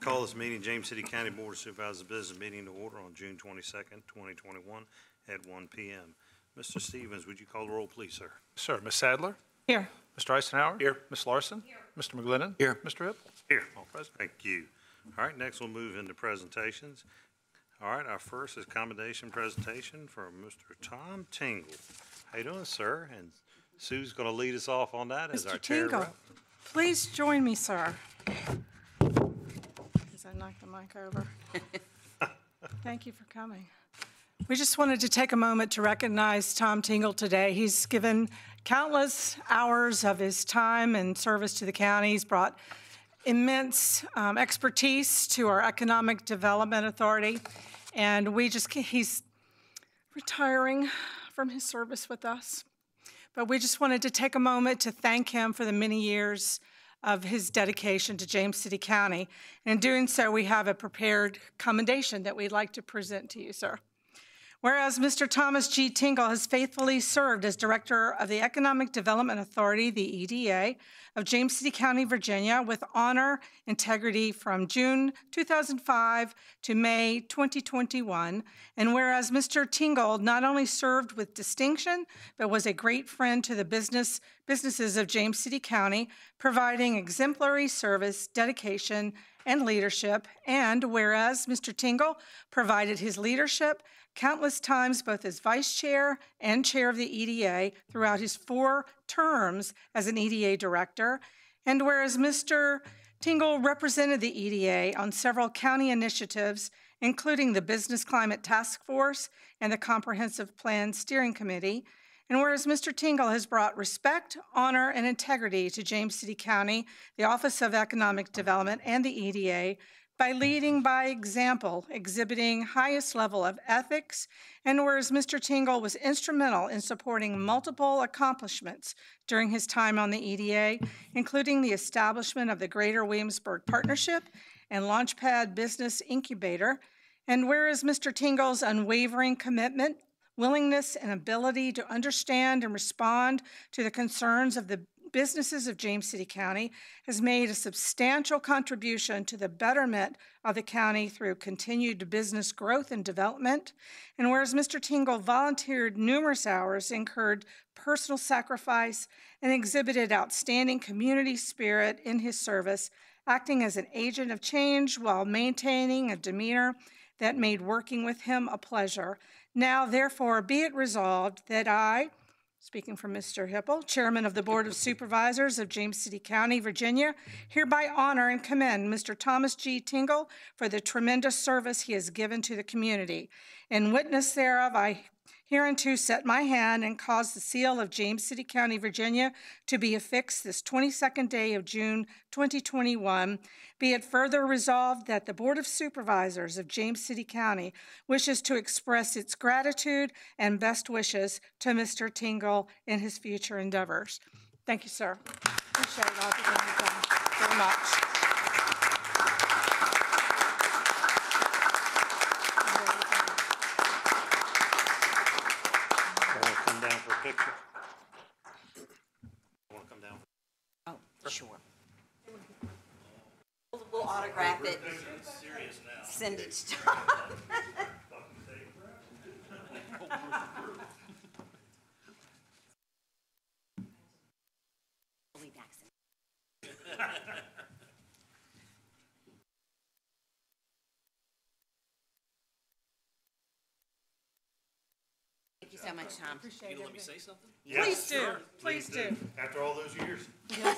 Call this meeting, James City County Board of Supervisors Business Meeting to order on June twenty-second, twenty twenty-one at one P M. Mr. Stevens, would you call the roll, please, sir? Sir, Ms. Sadler? Here. Mr. Icenhour? Here. Ms. Larson? Here. Mr. McGlennon? Here. Mr. Hipple? Here. All present. Thank you. All right, next we'll move into presentations. All right, our first is commendation presentation from Mr. Tom Tingle. How you doing, sir? And Sue's going to lead us off on that as our Mr. Tingle, please join me, sir. I knock the mic over. Thank you for coming. We just wanted to take a moment to recognize Tom Tingle today. He's given countless hours of his time and service to the county. He's brought immense um, expertise to our Economic Development Authority, and we just, he's retiring from his service with us. But we just wanted to take a moment to thank him for the many years of his dedication to James City County. And in doing so, we have a prepared commendation that we'd like to present to you, sir. Whereas Mr. Thomas G. Tingle has faithfully served as Director of the Economic Development Authority, the EDA, of James City County, Virginia, with honor, integrity from June 2005 to May 2021. And whereas Mr. Tingle not only served with distinction, but was a great friend to the business businesses of James City County, providing exemplary service, dedication, and leadership. And whereas Mr. Tingle provided his leadership countless times both as vice chair and chair of the EDA throughout his four terms as an EDA director. And whereas Mr. Tingle represented the EDA on several county initiatives, including the Business Climate Task Force and the Comprehensive Plan Steering Committee, and whereas Mr. Tingle has brought respect, honor, and integrity to James City County, the Office of Economic Development, and the EDA, by leading by example, exhibiting highest level of ethics, and whereas Mr. Tingle was instrumental in supporting multiple accomplishments during his time on the EDA, including the establishment of the Greater Williamsburg Partnership and Launchpad Business Incubator, and whereas Mr. Tingle's unwavering commitment, willingness, and ability to understand and respond to the concerns of the businesses of James City County has made a substantial contribution to the betterment of the county through continued business growth and development. And whereas Mr. Tingle volunteered numerous hours, incurred personal sacrifice, and exhibited outstanding community spirit in his service, acting as an agent of change while maintaining a demeanor that made working with him a pleasure. Now, therefore, be it resolved that I, Speaking for Mr. Hipple, Chairman of the Board of Supervisors of James City County, Virginia, hereby honor and commend Mr. Thomas G. Tingle for the tremendous service he has given to the community. In witness thereof, I hereunto set my hand and cause the seal of James City County, Virginia to be affixed this 22nd day of June 2021. Be it further resolved that the Board of Supervisors of James City County wishes to express its gratitude and best wishes to Mr. Tingle in his future endeavors. Thank you, sir. Appreciate all you've done very much. Want to come down for a picture? Want to come down? Oh, sure. We'll we'll autograph it. Send it to Tom. Lee Jackson. Thank you so much, Tom. Please do, please do. After all those years?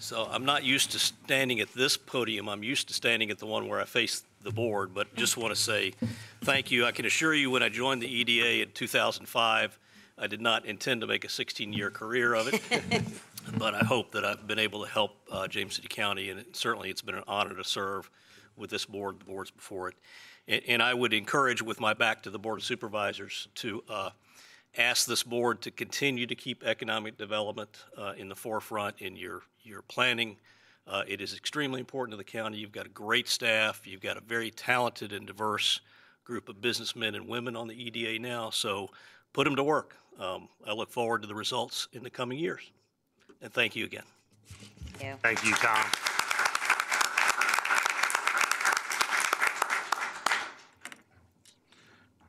So I'm not used to standing at this podium. I'm used to standing at the one where I face the board, but just want to say thank you. I can assure you, when I joined the EDA in 2005, I did not intend to make a 16-year career of it, but I hope that I've been able to help uh, James City County, and it- certainly it's been an honor to serve with this board, the boards before it. And- And I would encourage, with my back to the Board of Supervisors, to uh, ask this board to continue to keep economic development uh, in the forefront in your, your planning. Uh, It is extremely important to the county. You've got a great staff. You've got a very talented and diverse group of businessmen and women on the EDA now, so put them to work. Um, I look forward to the results in the coming years. And thank you again. Yeah. Thank you, Tom.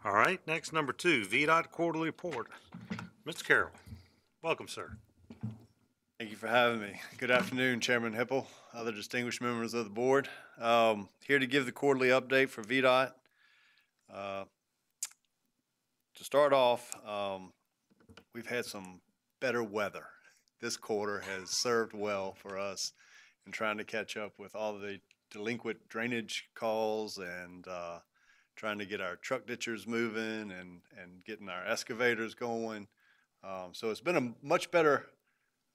All right, next, number two, VDOT quarterly report. Mr. Carroll, welcome, sir. Thank you for having me. Good afternoon, Chairman Hipple, other distinguished members of the board. Um, Here to give the quarterly update for VDOT. Uh, To start off, um, we've had some better weather. This quarter has served well for us in trying to catch up with all the delinquent drainage calls and uh, trying to get our truck ditchers moving and, and getting our excavators going. Um, So it's been a much better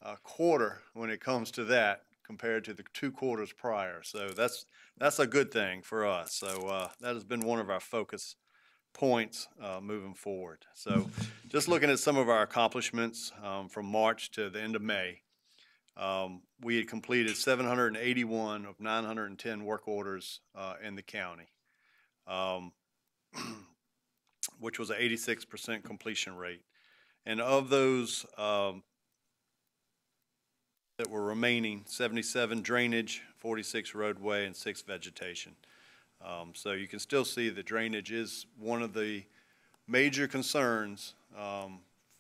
uh, quarter when it comes to that compared to the two quarters prior. So that's, that's a good thing for us. So uh, that has been one of our focus points uh, moving forward. So just looking at some of our accomplishments um, from March to the end of May, um, we had completed 781 of 910 work orders uh, in the county, um, which was an 86% completion rate. And of those, um, that were remaining, 77 drainage, 46 roadway, and six vegetation. Um, So you can still see the drainage is one of the major concerns um,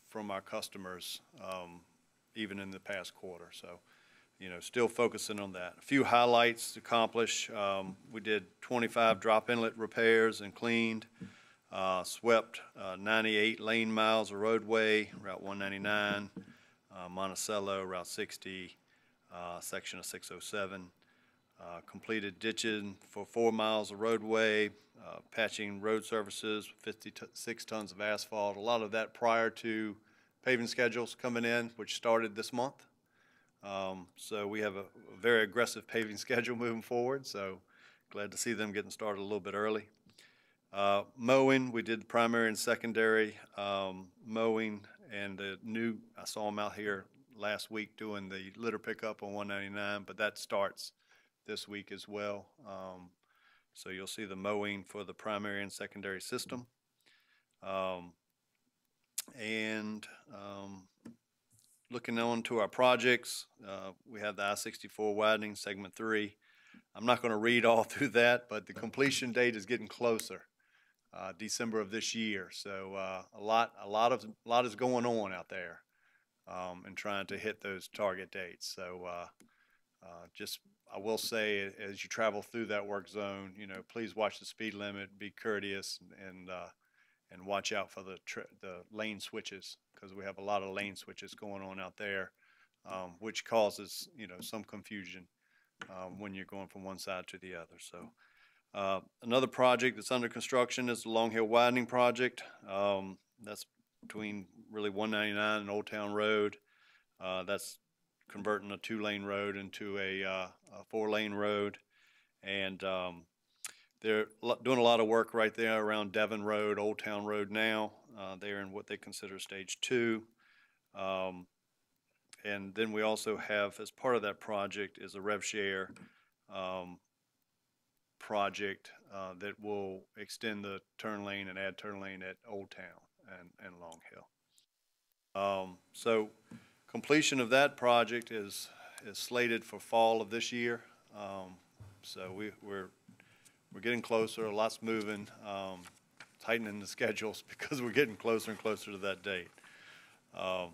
from our customers, um, even in the past quarter. So, you know, still focusing on that. A few highlights to accomplish. Um, We did 25 drop inlet repairs and cleaned, uh, swept uh, 98 lane miles of roadway, Route 199, uh, Monticello, Route 60, uh, section of 607. Uh, Completed ditching for four miles of roadway, uh, patching road surfaces, 56 tons of asphalt. A lot of that prior to paving schedules coming in, which started this month. Um, So we have a very aggressive paving schedule moving forward, so glad to see them getting started a little bit early. Uh, Mowing, we did primary and secondary um, mowing, and the new, I saw them out here last week doing the litter pickup on 199, but that starts this week as well. Um, So you'll see the mowing for the primary and secondary system. Um, And um, looking on to our projects, uh, we have the I-64 widening, segment three. I'm not going to read all through that, but the completion date is getting closer, uh, December of this year. So uh, a lot, a lot of, a lot is going on out there um, and trying to hit those target dates. So uh, uh, just, I will say, as you travel through that work zone, you know, please watch the speed limit, be courteous, and uh, and watch out for the the lane switches because we have a lot of lane switches going on out there, um, which causes you know some confusion um, when you're going from one side to the other. So. Uh, another project that's under construction is the Long Hill Widening Project. Um, that's between really 199 and Old Town Road. Uh, that's converting a two-lane road into a, uh, a four-lane road. And, um, they're doing a lot of work right there around Devon Road, Old Town Road now. Uh, they're in what they consider stage two. Um, and then we also have, as part of that project, is a rev share, um, project, uh, that will extend the turn lane and add turn lane at Old Town and, and Long Hill. Um, so completion of that project is, is slated for fall of this year. Um, so we, we're, we're getting closer, a lot's moving, um, tightening the schedules because we're getting closer and closer to that date. Um,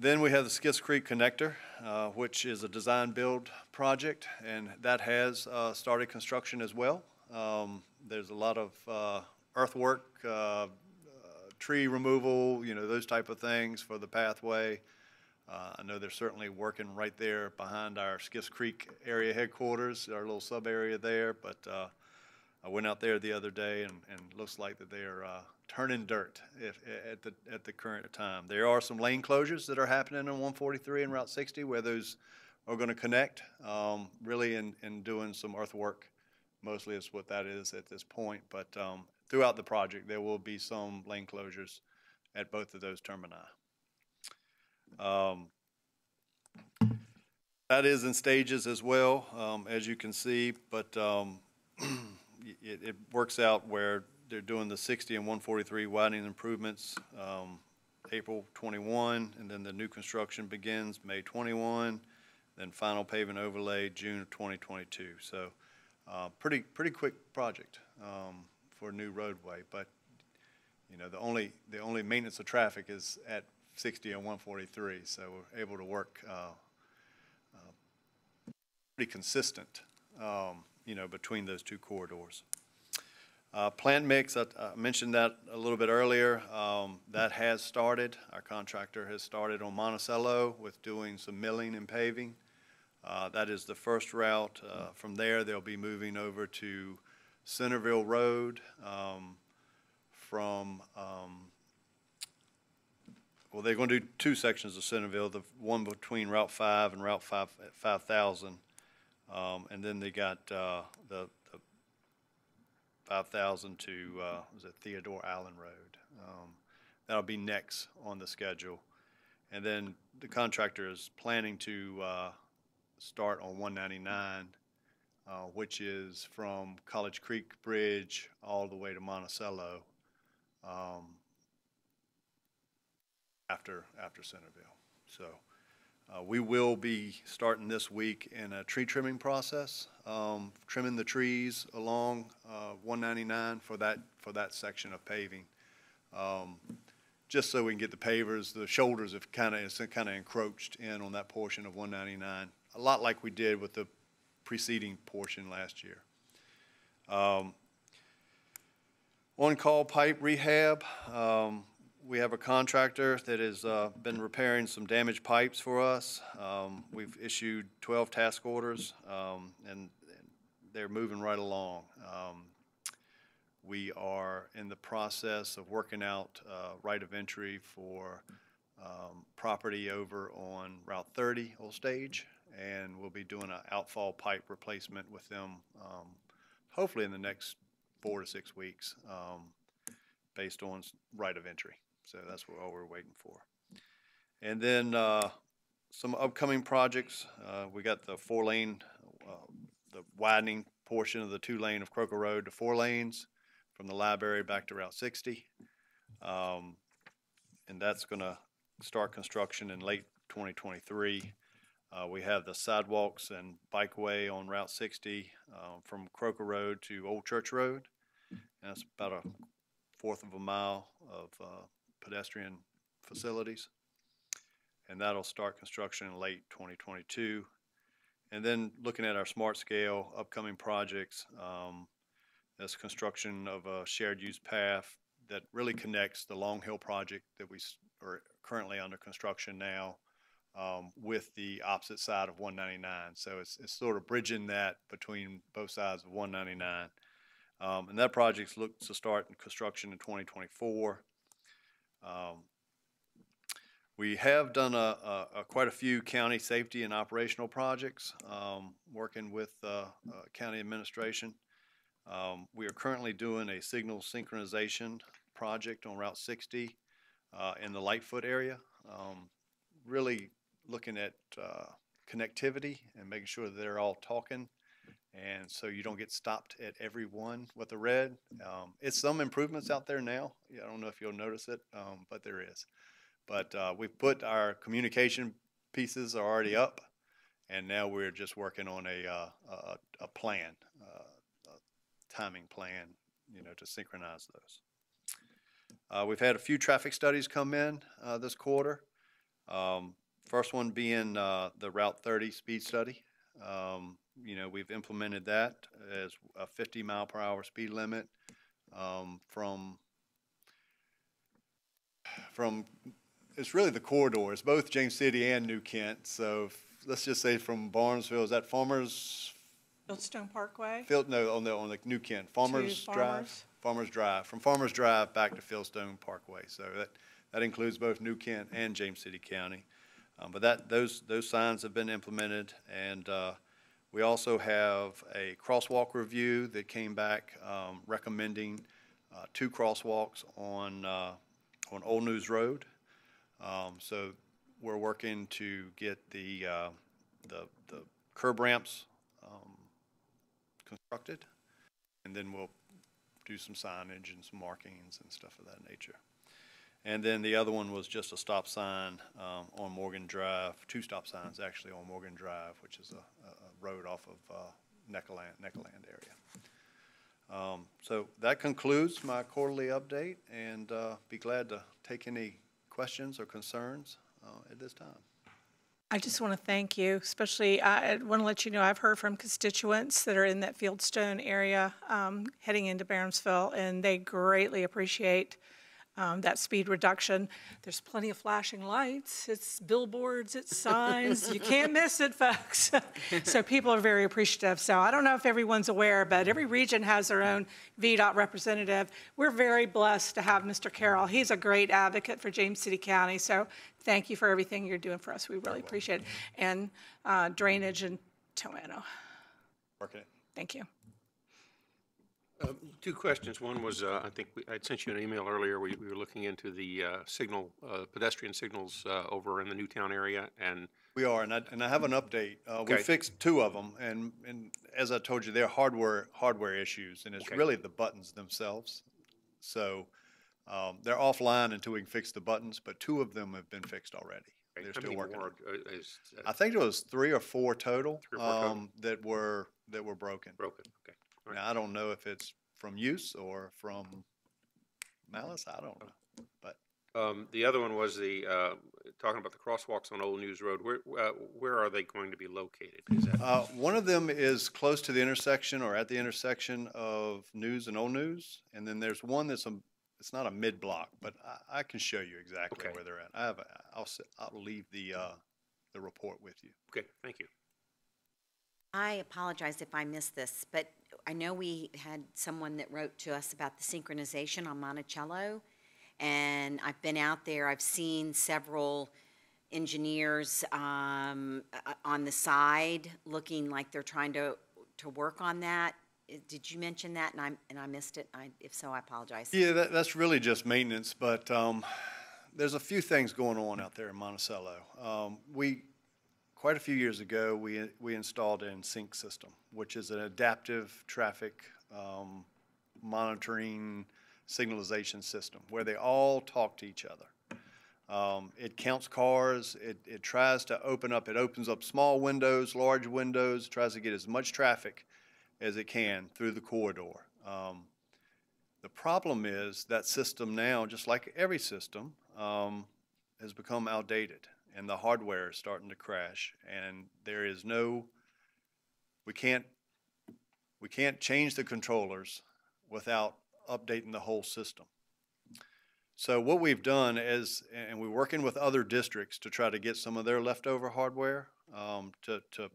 Then we have the Skiffes Creek Connector, uh, which is a design-build project, and that has uh, started construction as well. Um, There's a lot of uh, earthwork, uh, uh, tree removal, you know, those type of things for the pathway. Uh, I know they're certainly working right there behind our Skiffes Creek area headquarters, our little sub-area there, but uh, I went out there the other day and, and looks like that they are uh, turning dirt if, at the, at the current time. There are some lane closures that are happening on 143 and Route 60 where those are going to connect, um, really in, in doing some earthwork. Mostly is what that is at this point, but um, throughout the project, there will be some lane closures at both of those termini. Um, That is in stages as well, um, as you can see, but um, it, it works out where they're doing the 60 and 143 widening improvements um, April 21, and then the new construction begins May 21, then final pavement overlay June of 2022. So uh, pretty, pretty quick project um, for a new roadway, but, you know, the only, the only maintenance of traffic is at sixty and one forty-three, so we're able to work, uh, uh, pretty consistent, um, you know, between those two corridors. Uh, Plant mix, I I mentioned that a little bit earlier. Um, That has started. Our contractor has started on Monticello with doing some milling and paving. Uh, That is the first route. Uh, From there, they'll be moving over to Centerville Road um, from, um, well, they're going to do two sections of Centerville, the one between Route 5 and Route 5 5000. Um, And then they got uh, the the 5,000 to, uh, was it Theodore Allen Road? Um, That'll be next on the schedule. And then the contractor is planning to uh, start on 199, uh, which is from College Creek Bridge all the way to Monticello um, after, after Centerville. So uh, we will be starting this week in a tree trimming process, um, trimming the trees along uh, 199 for that, for that section of paving. Um, Just so we can get the pavers, the shoulders have kind of, it's kind of encroached in on that portion of 199, a lot like we did with the preceding portion last year. Um, On-call pipe rehab, um, we have a contractor that has uh, been repairing some damaged pipes for us. Um, We've issued 12 task orders, um, and they're moving right along. Um, We are in the process of working out uh, right of entry for um, property over on Route 30 Old Stage, and we'll be doing an outfall pipe replacement with them um, hopefully in the next four to six weeks, um, based on right of entry. So that's what all we're waiting for. And then, uh, some upcoming projects, uh, we got the four lane, uh, the widening portion of the two lane of Croaker Road to four lanes from the library back to Route sixty. Um, and that's gonna start construction in late twenty twenty-three. Uh, we have the sidewalks and bikeway on Route sixty, uh, from Croaker Road to Old Church Road. And that's about a fourth of a mile of, uh, pedestrian facilities. And that'll start construction in late 2022. And then looking at our smart scale upcoming projects, um, that's construction of a shared use path that really connects the Long Hill project that we are currently under construction now um, with the opposite side of 199. So it's, it's sort of bridging that between both sides of 199. Um, and that project looks to start in construction in 2024. Um, We have done a, a, a quite a few county safety and operational projects, um, working with, uh, uh, county administration. Um, we are currently doing a signal synchronization project on Route sixty, uh, in the Lightfoot area. Um, really looking at, uh, connectivity and making sure that they're all talking. And so you don't get stopped at every one with the red. Um, it's some improvements out there now. I don't know if you'll notice it, um, but there is. But, uh, we've put our communication pieces are already up. And now we're just working on a, uh, a, a plan, uh, a timing plan, you know, to synchronize those. Uh, we've had a few traffic studies come in, uh, this quarter. Um, first one being, uh, the Route thirty speed study. Um, you know, we've implemented that as a fifty mile per hour speed limit, um, from, from, it's really the corridor, it's both James City and New Kent, so f- let's just say from Barnesville, is that Farmers, Fieldstone Parkway? Field, no, on the, on the New Kent, Farmers Drive? Farmers. Farmers Drive, from Farmers Drive back to Fieldstone Parkway, so that, that includes both New Kent and James City County. Um, but that, those, those signs have been implemented, and, uh, we also have a crosswalk review that came back, um, recommending, uh, two crosswalks on, uh, on Old News Road. Um, so we're working to get the, uh, the, the curb ramps, um, constructed, and then we'll do some signage and some markings and stuff of that nature. And then the other one was just a stop sign um, on Morgan Drive, two stop signs actually on Morgan Drive, which is a, a a road off of uh, Neck-O-Land, Neck-O-Land area. Um, So that concludes my quarterly update, and uh, be glad to take any questions or concerns uh, at this time. I just want to thank you, especially, I want to let you know, I've heard from constituents that are in that Fieldstone area um, heading into Barnesville, and they greatly appreciate um, that speed reduction. There's plenty of flashing lights, it's billboards, it's signs, you can't miss it, folks. So people are very appreciative. So I don't know if everyone's aware, but every region has their own VDOT representative. We're very blessed to have Mr. Carroll. He's a great advocate for James City County, so thank you for everything you're doing for us. We really appreciate it. And uh, drainage in Toano. Working it. Thank you. Two questions. One was, uh, I think we- I'd sent you an email earlier. We we were looking into the uh, signal, uh, pedestrian signals uh, over in the Newtown area, and We are, and I, and I have an update. Uh, we Okay. fixed two of them, and, and as I told you, they're hardware, hardware issues, and it's Okay. really the buttons themselves. So, um, they're offline until we can fix the buttons, but two of them have been fixed already. They're how still many working. on more it. uh, is uh, I think it was three or four total, Three or four total. um, that were, that were broken. broken? Okay. All right. Now, I don't know if it's from use or from malice, I don't know, but Um, The other one was the, uh, talking about the crosswalks on Old News Road. Where uh, where are they going to be located? Is that, Uh, one of them is close to the intersection or at the intersection of News and Old News. And then there's one that's a, it's not a mid-block, but I, I can show you exactly Okay. where they're at. I have, a- I'll, s- I'll leave the, uh, the report with you. okay, thank you. I apologize if I missed this, but I know we had someone that wrote to us about the synchronization on Monticello. And I've been out there, I've seen several engineers um, uh, on the side looking like they're trying to, to work on that. Uh, Did you mention that and I, and I missed it? I, if so, I apologize. Yeah, that, that's really just maintenance, but, um, there's a few things going on out there in Monticello. Um, we, quite a few years ago, we, we installed an sync system, which is an adaptive traffic, um, monitoring signalization system where they all talk to each other. Um, it counts cars, it, it tries to open up, it opens up small windows, large windows, tries to get as much traffic as it can through the corridor. Um, the problem is that system now, just like every system, um, has become outdated and the hardware is starting to crash and there is no, we can't, we can't change the controllers without updating the whole system. So what we've done is, and we're working with other districts to try to get some of their leftover hardware, um, to, to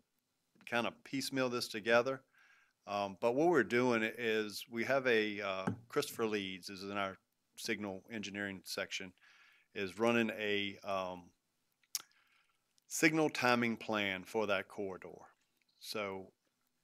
kind of piecemeal this together. Um, but what we're doing is we have a, uh, Christopher Leeds is in our signal engineering section, is running a, um, signal timing plan for that corridor. So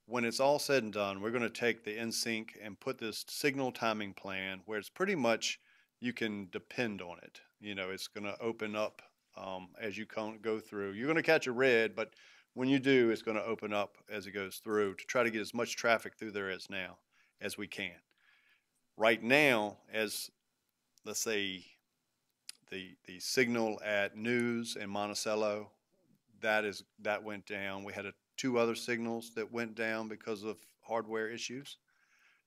when it's all said and done, we're going to take the InSync and put this signal timing plan where it's pretty much you can depend on it. You know, it's going to open up um, as you go through. You're going to catch a red, but when you do, it's going to open up as it goes through to try to get as much traffic through there as now as we can. Right now, as let's say the the signal at News and Monticello, that is that went down. We had a, two other signals that went down because of hardware issues.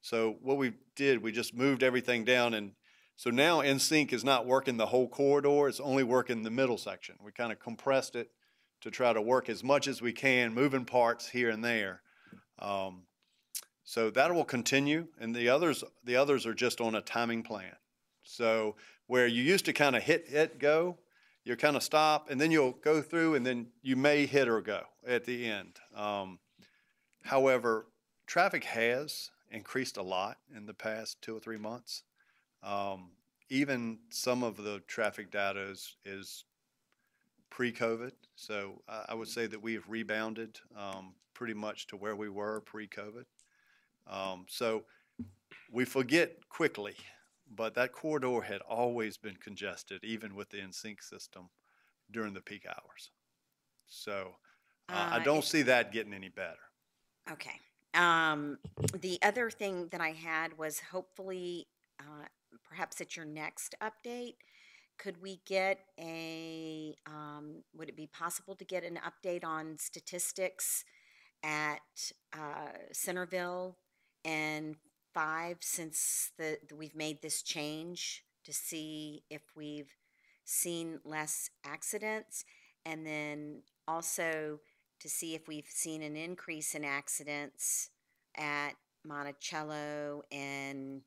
So what we did, we just moved everything down and so now InSync is not working the whole corridor, it's only working the middle section. We kind of compressed it to try to work as much as we can, moving parts here and there. Um, so that will continue, and the others, the others are just on a timing plan. So where you used to kind of hit, hit, go, you kind of stop, and then you'll go through, and then you may hit or go at the end. Um, however, traffic has increased a lot in the past two or three months. Um, even some of the traffic data is, is pre-COVID. So I, I would say that we have rebounded um, pretty much to where we were pre-COVID. Um, so we forget quickly, but that corridor had always been congested, even with the InSync system during the peak hours. So uh, I Uh, don't see that getting any better. Okay. Um, the other thing that I had was hopefully, uh, perhaps at your next update, could we get a, um, would it be possible to get an update on statistics at, uh, Centerville and five since the, we've made this change to see if we've seen less accidents? And then also to see if we've seen an increase in accidents at Monticello and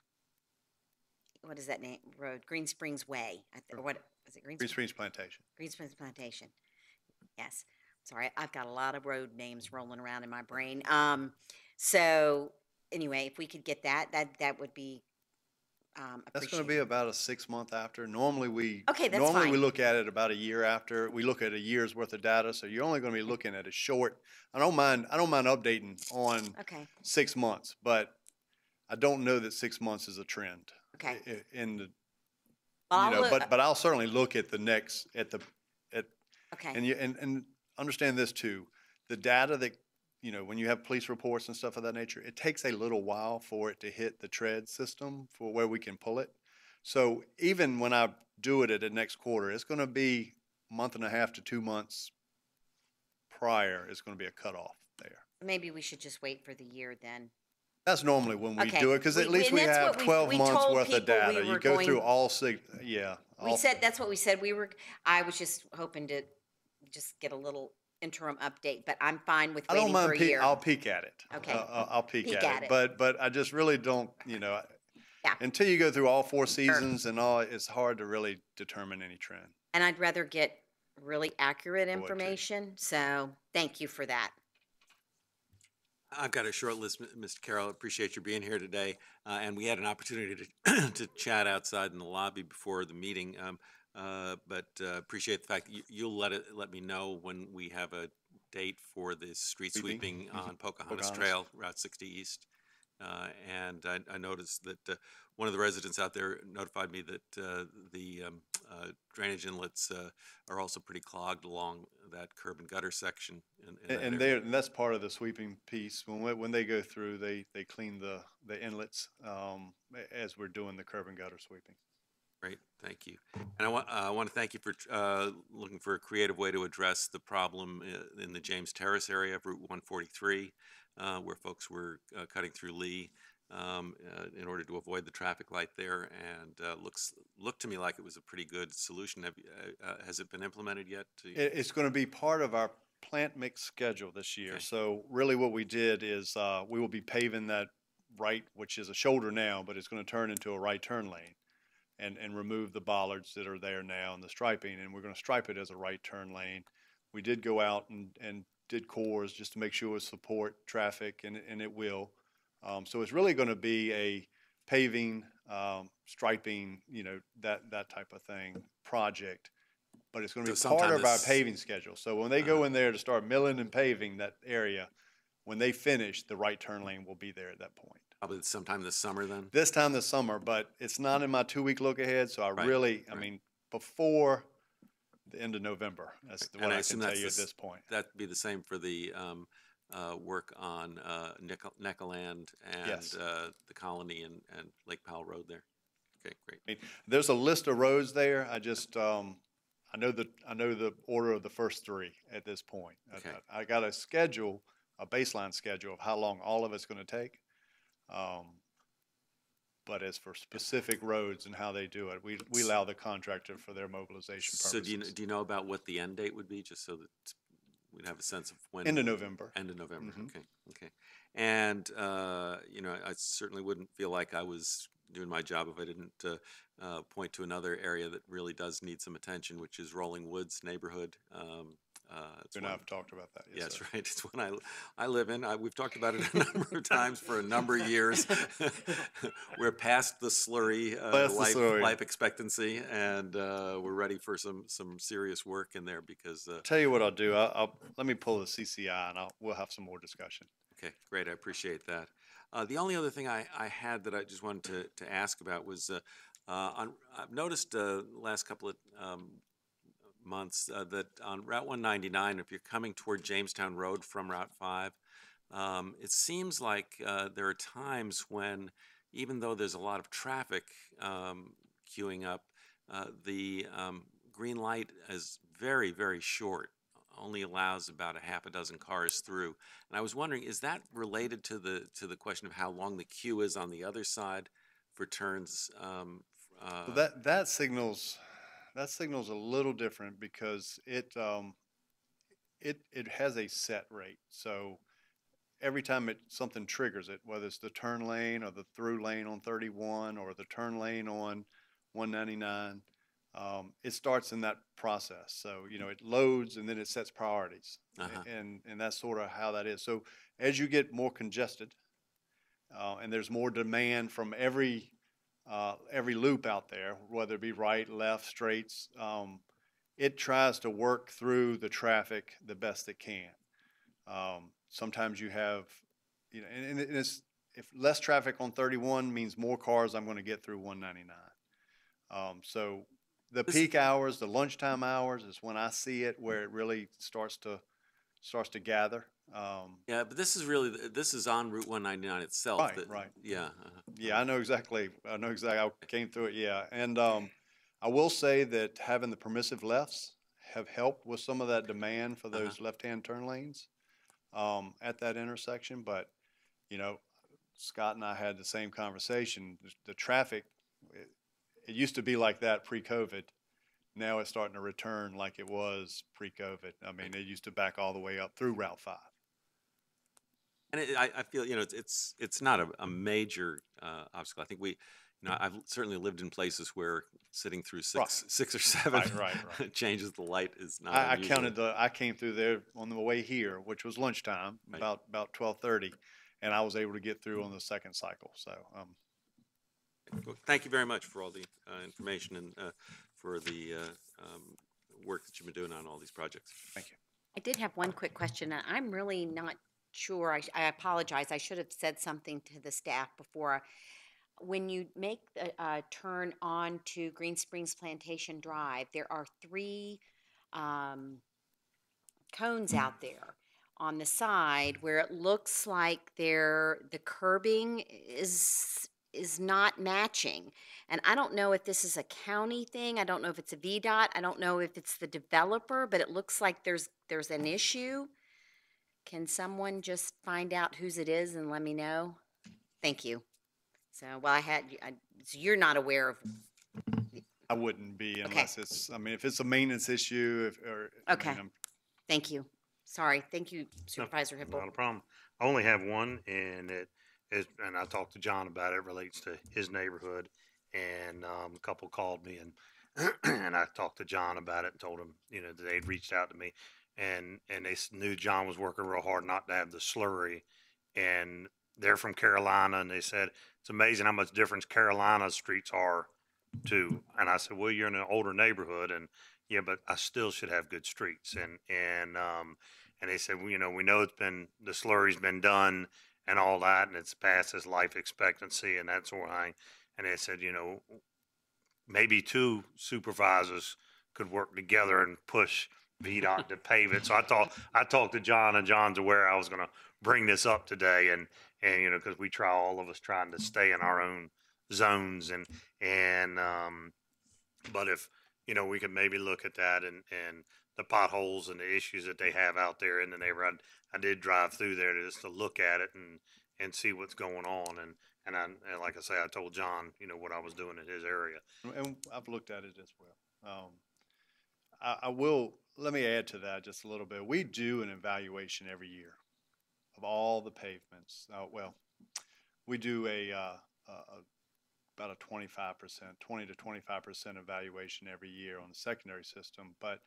what is that name, road? Green Springs Way, or what, is it Green? Green Springs? Springs Plantation. Green Springs Plantation. Yes. Sorry, I've got a lot of road names rolling around in my brain. Um, so anyway, if we could get that, that, that would be, um, That's going to be about a six month after. Normally, we. Okay, that's Normally, we look at it about a year after. We look at a year's worth of data, so you're only going to be looking at a short. I don't mind, I don't mind updating on Okay, six months, but I don't know that six months is a trend. okay. i- In the, Well, you know, look- but, but I'll certainly look at the next, at the, at, Okay, and you, and, and understand this too. The data that, you know, when you have police reports and stuff of that nature, it takes a little while for it to hit the TRED system for where we can pull it. So even when I do it at the next quarter, it's gonna be a month and a half to two months prior, it's gonna be a cutoff there. maybe we should just wait for the year then. That's normally when we Okay, do it, because at we- least and we that's have what we- twelve we months told worth people of we data. were You go through all sig, yeah. We all- said, that's what we said. We were, I was just hoping to just get a little interim update, but I'm fine with I don't waiting for mind, a peek- year. I'll peek at it. Okay. Uh, I'll I'll peek Peek at at it, it. but, but I just really don't, you know, Yeah. until you go through all four seasons and all, it's hard to really determine any trend. And I'd rather get really accurate too. information, so thank you for that. I've got a short list, M- Mr. Carroll. Appreciate you being here today. Uh, and we had an opportunity to, to chat outside in the lobby before the meeting. Um, uh, but uh, appreciate the fact that you, you'll let it, let me know when we have a date for the street Sweeping? sweeping on Pocahontas Pocahontas. Trail, Route 60 East. Uh, and I, I noticed that uh, one of the residents out there notified me that uh, the um, uh, drainage inlets uh, are also pretty clogged along that curb and gutter section. In, in And, that and area. and that's part of the sweeping piece. When, we- when they go through, they, they clean the, the inlets, um, a- as we're doing the curb and gutter sweeping. Great, thank you. And I want, I want to thank you for uh, looking for a creative way to address the problem uh, in the James Terrace area of Route 143, uh, where folks were uh, cutting through Lee um, uh, in order to avoid the traffic light there. And uh, looks, looked to me like it was a pretty good solution. Have, uh, uh, Has it been implemented yet? to- it's gonna be part of our plant mix schedule this year. Okay. So really what we did is, uh, we will be paving that right, which is a shoulder now, but it's gonna turn into a right turn lane. And, and remove the bollards that are there now and the striping, and we're gonna stripe it as a right turn lane. We did go out and, and did cores just to make sure it support traffic, and, and it will. Um, so it's really gonna be a paving, um, striping, you know, that, that type of thing, project. But it's gonna be So part of our paving schedule. So when they go in there to start milling and paving that area, when they finish, the right turn lane will be there at that point. Probably sometime this summer then? This time this summer, but it's not in my two-week look ahead, so I Right, really, I right. mean, before the end of November, that's And what I I assume can tell that's you at the s- this point. That'd be the same for the um, uh, work on uh, Nickel- Neck-O-Land and Yes. uh, the Colony and, and Lake Powell Road there. Okay, great. I mean, There's a list of roads there. I just, um, I know the, I know the order of the first three at this point. I- Okay. I, I got a schedule, a baseline schedule of how long all of it's gonna take. Um, But as for specific roads and how they do it, we, we allow the contractor for their mobilization So do you, do you know about what the end date would be, just so that we'd have a sense of when? End of November. End of November, Mhm. okay, okay. And, uh, you know, I certainly wouldn't feel like I was doing my job if I didn't uh, uh, point to another area that really does need some attention, which is Rolling Woods neighborhood. Um, uh, it's You and I one- have talked about that. Yes, sir. right. It's one I, I live in. I, we've talked about it a number of times for a number of years. we're past the slurry, uh, Past the life, slurry. life expectancy, and uh, we're ready for some some serious work in there because. Uh, Tell you what I'll do. I'll, I'll, let me pull the CCI and I'll, we'll have some more discussion. okay, great. I appreciate that. Uh, the only other thing I, I had that I just wanted to, to ask about was uh, uh, on, I've noticed uh, last couple of um, months uh, that on Route 199, if you're coming toward Jamestown Road from Route 5, um, it seems like uh, there are times when, even though there's a lot of traffic um, queuing up, uh, the um, green light is very, very short only allows about a half a dozen cars through. And I was wondering, is that related to the, to the question of how long the queue is on the other side for turns? um, uh, Well, that, that signals, that signal's a little different because it, um, it, it has a set rate. So every time it, something triggers it, whether it's the turn lane or the through lane on thirty-one or the turn lane on one ninety-nine, um, it starts in that process. So, you know, it loads and then it sets priorities. Uh-huh. And, and that's sort of how that is. So as you get more congested, uh, and there's more demand from every, uh, every loop out there, whether it be right, left, straights, um, it tries to work through the traffic the best it can. Um, sometimes you have, you know, and, and it's, if less traffic on thirty-one means more cars I'm gonna get through one ninety-nine. Um, so the peak hours, the lunchtime hours is when I see it where it really starts to, starts to gather. Um, Yeah, but this is really, this is on Route 199 itself. Right, that- right. Yeah. uh-huh. Yeah, I know exactly. I know exactly. I came through it. Yeah, and um, I will say that having the permissive lefts have helped with some of that demand for Uh-huh. those left-hand turn lanes um, at that intersection. But you know, Scott and I had the same conversation. The, the traffic, it, it used to be like that pre-COVID. Now it's starting to return like it was pre-COVID. I mean, it used to back all the way up through Route Five. And it, I, I feel, you know, it's, it's, it's not a, a major, uh, obstacle. I think we, you know, I've certainly lived in places where sitting through six, six or seven Right, right, right. changes the light is not I, I counted the, I came through there on the way here, which was lunchtime, Right. about, about twelve thirty. And I was able to get through on the second cycle, so, um, Well, Thank you very much for all the, uh, information and, uh, for the, uh, um, work that you've been doing on all these projects. thank you. I did have one quick question, and I'm really not sure, I, I apologize, I should have said something to the staff before. When you make the, uh, turn on to Green Springs Plantation Drive, there are three, um, cones out there on the side where it looks like they're, the curbing is, is not matching. And I don't know if this is a county thing, I don't know if it's a VDOT, I don't know if it's the developer, but it looks like there's, there's an issue. Can someone just find out whose it is and let me know? Thank you. So, well, I had, I, so you're not aware of, I wouldn't be unless it's, I mean, if it's a maintenance issue, if, or. I Okay. I'm- thank you. Sorry, thank you Supervisor Not a Hipple. problem. I only have one, and it is, and I talked to John about it, it relates to his neighborhood. And, um, a couple called me and, and I talked to John about it and told him, you know, that they'd reached out to me. And, and they knew John was working real hard not to have the slurry. And they're from Carolina, and they said, it's amazing how much difference Carolina streets are to, and I said, well, you're in an older neighborhood, and, yeah, but I still should have good streets. And, and, um, and they said, well, you know, we know it's been, the slurry's been done and all that, and it's past its life expectancy and that sort of thing. And they said, you know, maybe two supervisors could work together and push VDOT to pave it. So I thought, I talked to John and John's aware I was gonna bring this up today and, and, you know, cause we try, all of us trying to stay in our own zones and, and, um, but if, you know, we could maybe look at that and, and the potholes and the issues that they have out there in the neighborhood. I did drive through there just to look at it and, and see what's going on. And, and I, and like I say, I told John, you know, what I was doing in his area. And I've looked at it as well. Um, I, I will, let me add to that just a little bit. We do an evaluation every year of all the pavements. Uh, well, we do a, uh, a, about a twenty-five percent, twenty to twenty-five percent evaluation every year on the secondary system. But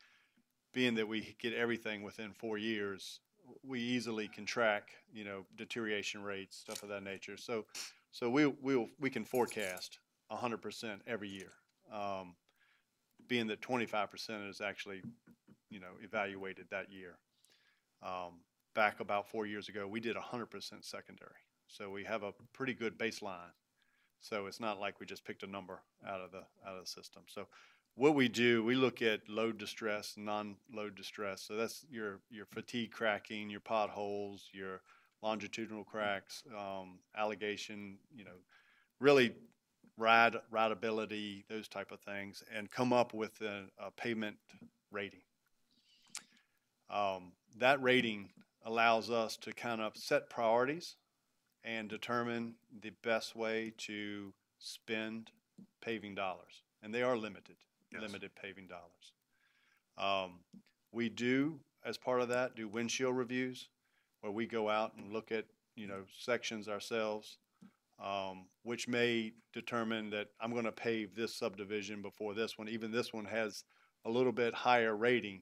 being that we get everything within four years, we easily can track, you know, deterioration rates, stuff of that nature. So, so we, we'll, we can forecast a hundred percent every year. Um, being that twenty-five percent is actually, you know, evaluated that year. Um, back about four years ago, we did hundred percent secondary. So we have a pretty good baseline. So it's not like we just picked a number out of the, out of the system. So what we do, we look at load distress, non-load distress. So that's your, your fatigue cracking, your potholes, your longitudinal cracks, um, allegation, you know, really ride, rideability, those type of things, and come up with a, a pavement rating. Um, that rating allows us to kind of set priorities and determine the best way to spend paving dollars. And they are limited, Yes. limited paving dollars. Um, we do, as part of that, do windshield reviews where we go out and look at, you know, sections ourselves, um, which may determine that I'm going to pave this subdivision before this one. Even this one has a little bit higher rating.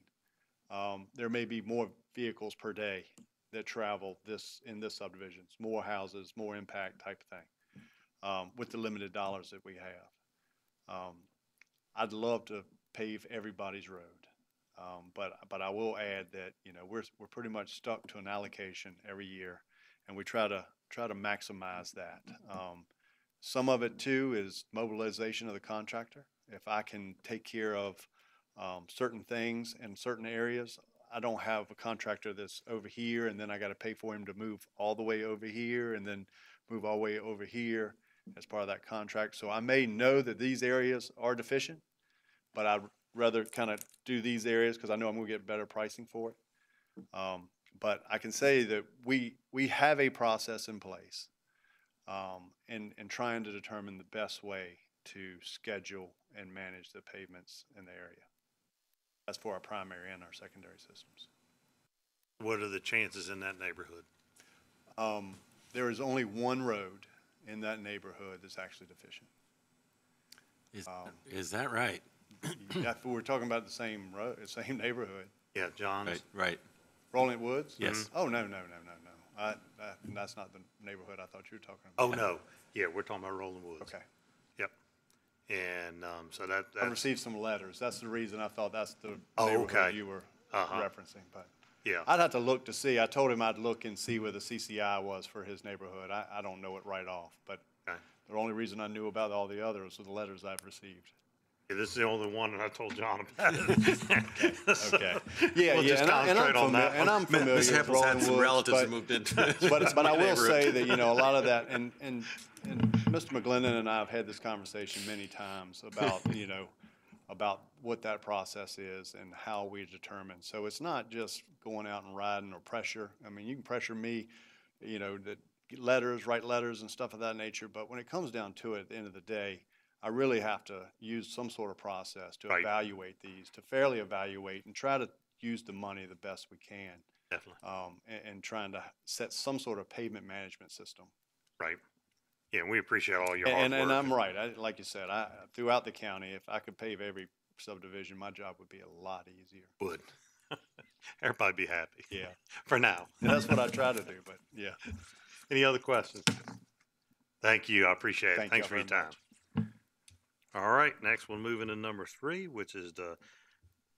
Um, there may be more vehicles per day that travel this, in this subdivision. More houses, more impact type of thing, um, with the limited dollars that we have. Um, I'd love to pave everybody's road. Um, but, but I will add that, you know, we're, we're pretty much stuck to an allocation every year and we try to, try to maximize that. Um, some of it too is mobilization of the contractor. If I can take care of, um, certain things in certain areas, I don't have a contractor that's over here and then I gotta pay for him to move all the way over here and then move all the way over here as part of that contract. So I may know that these areas are deficient, but I'd rather kind of do these areas because I know I'm gonna get better pricing for it. Um, but I can say that we, we have a process in place um, in, in trying to determine the best way to schedule and manage the pavements in the area. That's for our primary and our secondary systems. What are the chances in that neighborhood? Um, there is only one road in that neighborhood that's actually deficient. Is, Um, is that right? If we're talking about the same road, the same neighborhood, Yeah, John's? Right, right. Rolling Woods? Yes. Oh, no, no, no, no, no. I, that, that's not the neighborhood I thought you were talking about. Oh, no. Yeah, we're talking about Rolling Woods. Okay. Yep. And, um, so that, I that's, received some letters. That's the reason I thought that's the Oh, neighborhood okay. you were Uh-huh. referencing, but. yeah. I'd have to look to see. I told him I'd look and see where the CCI was for his neighborhood. I, I don't know it right off, but Okay. the only reason I knew about all the others were the letters I've received. Yeah, This is the only one that I told John about it. Okay. Yeah, We'll yeah, just and, I, and I'm concentrate on that familiar, and one. I'm familiar Miss with Hipple's Rolling had some Woods, relatives but- that moved into. But, but I will neighborhood. say that, you know, a lot of that, and, and, and Mr. McGlennon and I have had this conversation many times about, you know, about what that process is and how we determine. So it's not just going out and riding or pressure. I mean, you can pressure me, you know, that get letters, write letters and stuff of that nature, but when it comes down to it, at the end of the day, I really have to use some sort of process to Right. evaluate these, to fairly evaluate and try to use the money the best we can Definitely, um, and, and trying to set some sort of pavement management system. right. Yeah, we appreciate all your hard And, and I'm right. I, like you said, I, throughout the county, if I could pave every subdivision, my job would be a lot easier. Would. Everybody be happy. Yeah. For now. And that's what I try to do, but yeah. Any other questions? Thank you, I appreciate it. Thank Thanks for y'all your very time. much. All right, next we'll move into number three, which is the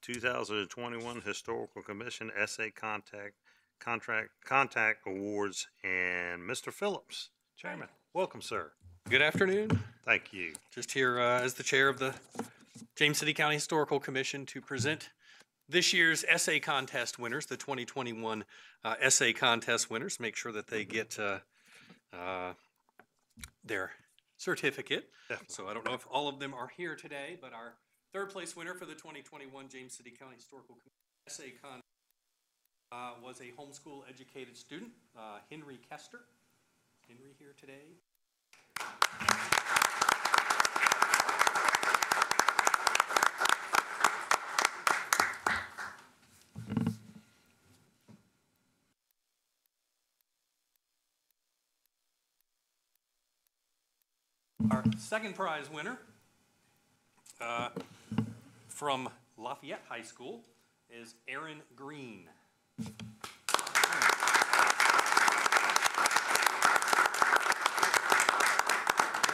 two thousand and twenty-one Historical Commission essay contact, contract, contact awards, and Mr. Phillips, Chairman. Welcome, sir. Good afternoon. Thank you. Just here uh, as the chair of the James City County Historical Commission to present this year's essay contest winners, the 2021 uh, essay contest winners. Make sure that they get uh, uh, their certificate. Definitely. So I don't know if all of them are here today, but our third place winner for the 2021 James City County Historical Commission essay contest uh, was a homeschool educated student, uh, Henry Kester. Henry here today. Our second prize winner uh, from Lafayette High School is Aaron Green.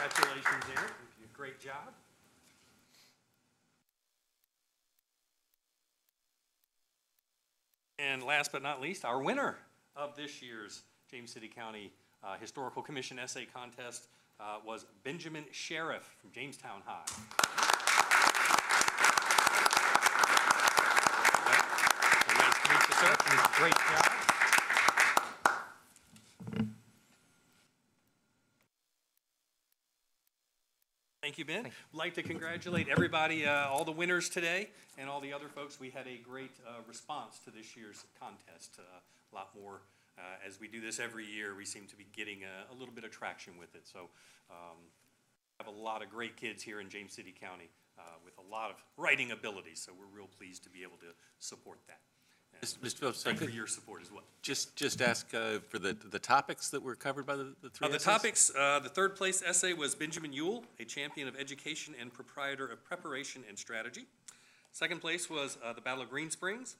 Congratulations, Aaron. You did a great job. And last but not least, our winner of this year's James City County uh, Historical Commission Essay Contest uh, was Benjamin Sheriff from Jamestown High. Well, Nice to meet you, sir. You did a Great job. Thank you, Ben. I'd like to congratulate everybody, uh, all the winners today, and all the other folks. We had a great uh, response to this year's contest. Uh, A lot more, uh, as we do this every year, we seem to be getting a, a little bit of traction with it. So um, have a lot of great kids here in James City County uh, with a lot of writing ability. so we're real pleased to be able to support that. Mr. Phillips, I Thank you for could your support as well. just, just ask uh, for the, the topics that were covered by the, the three Uh, the essays? topics, uh, the third place essay was Benjamin Yule, a champion of education and proprietor of preparation and strategy. Second place was uh, the Battle of Green Springs,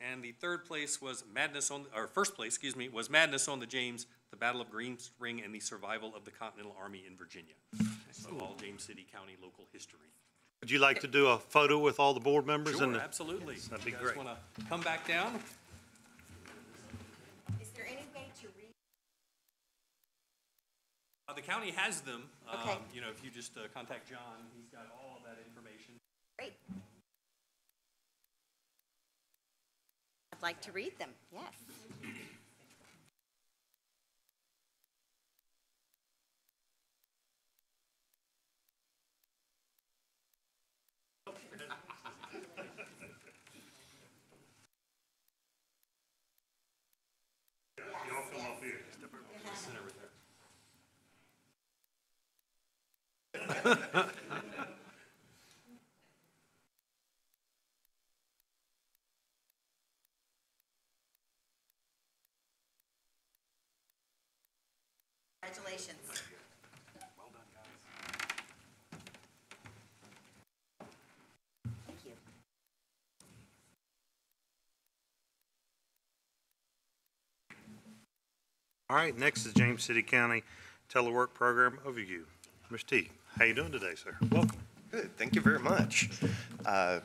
and the third place was Madness on, or first place, excuse me, was Madness on the James, the Battle of Green Spring and the Survival of the Continental Army in Virginia. So all James City County local history. Would you like to do a photo with all the board members? in Sure, the- absolutely. That'd be You great. want to come back down? Is there any way to read? Uh, The county has them. Okay. Um, You know, if you just uh, contact John, he's got all of that information. Great. I'd like to read them, yes. Congratulations. Well done, guys. Thank you. All right, next is James City County Telework Program Overview. Mr. T, how you doing today, sir? Welcome. Good, thank you very much. Uh,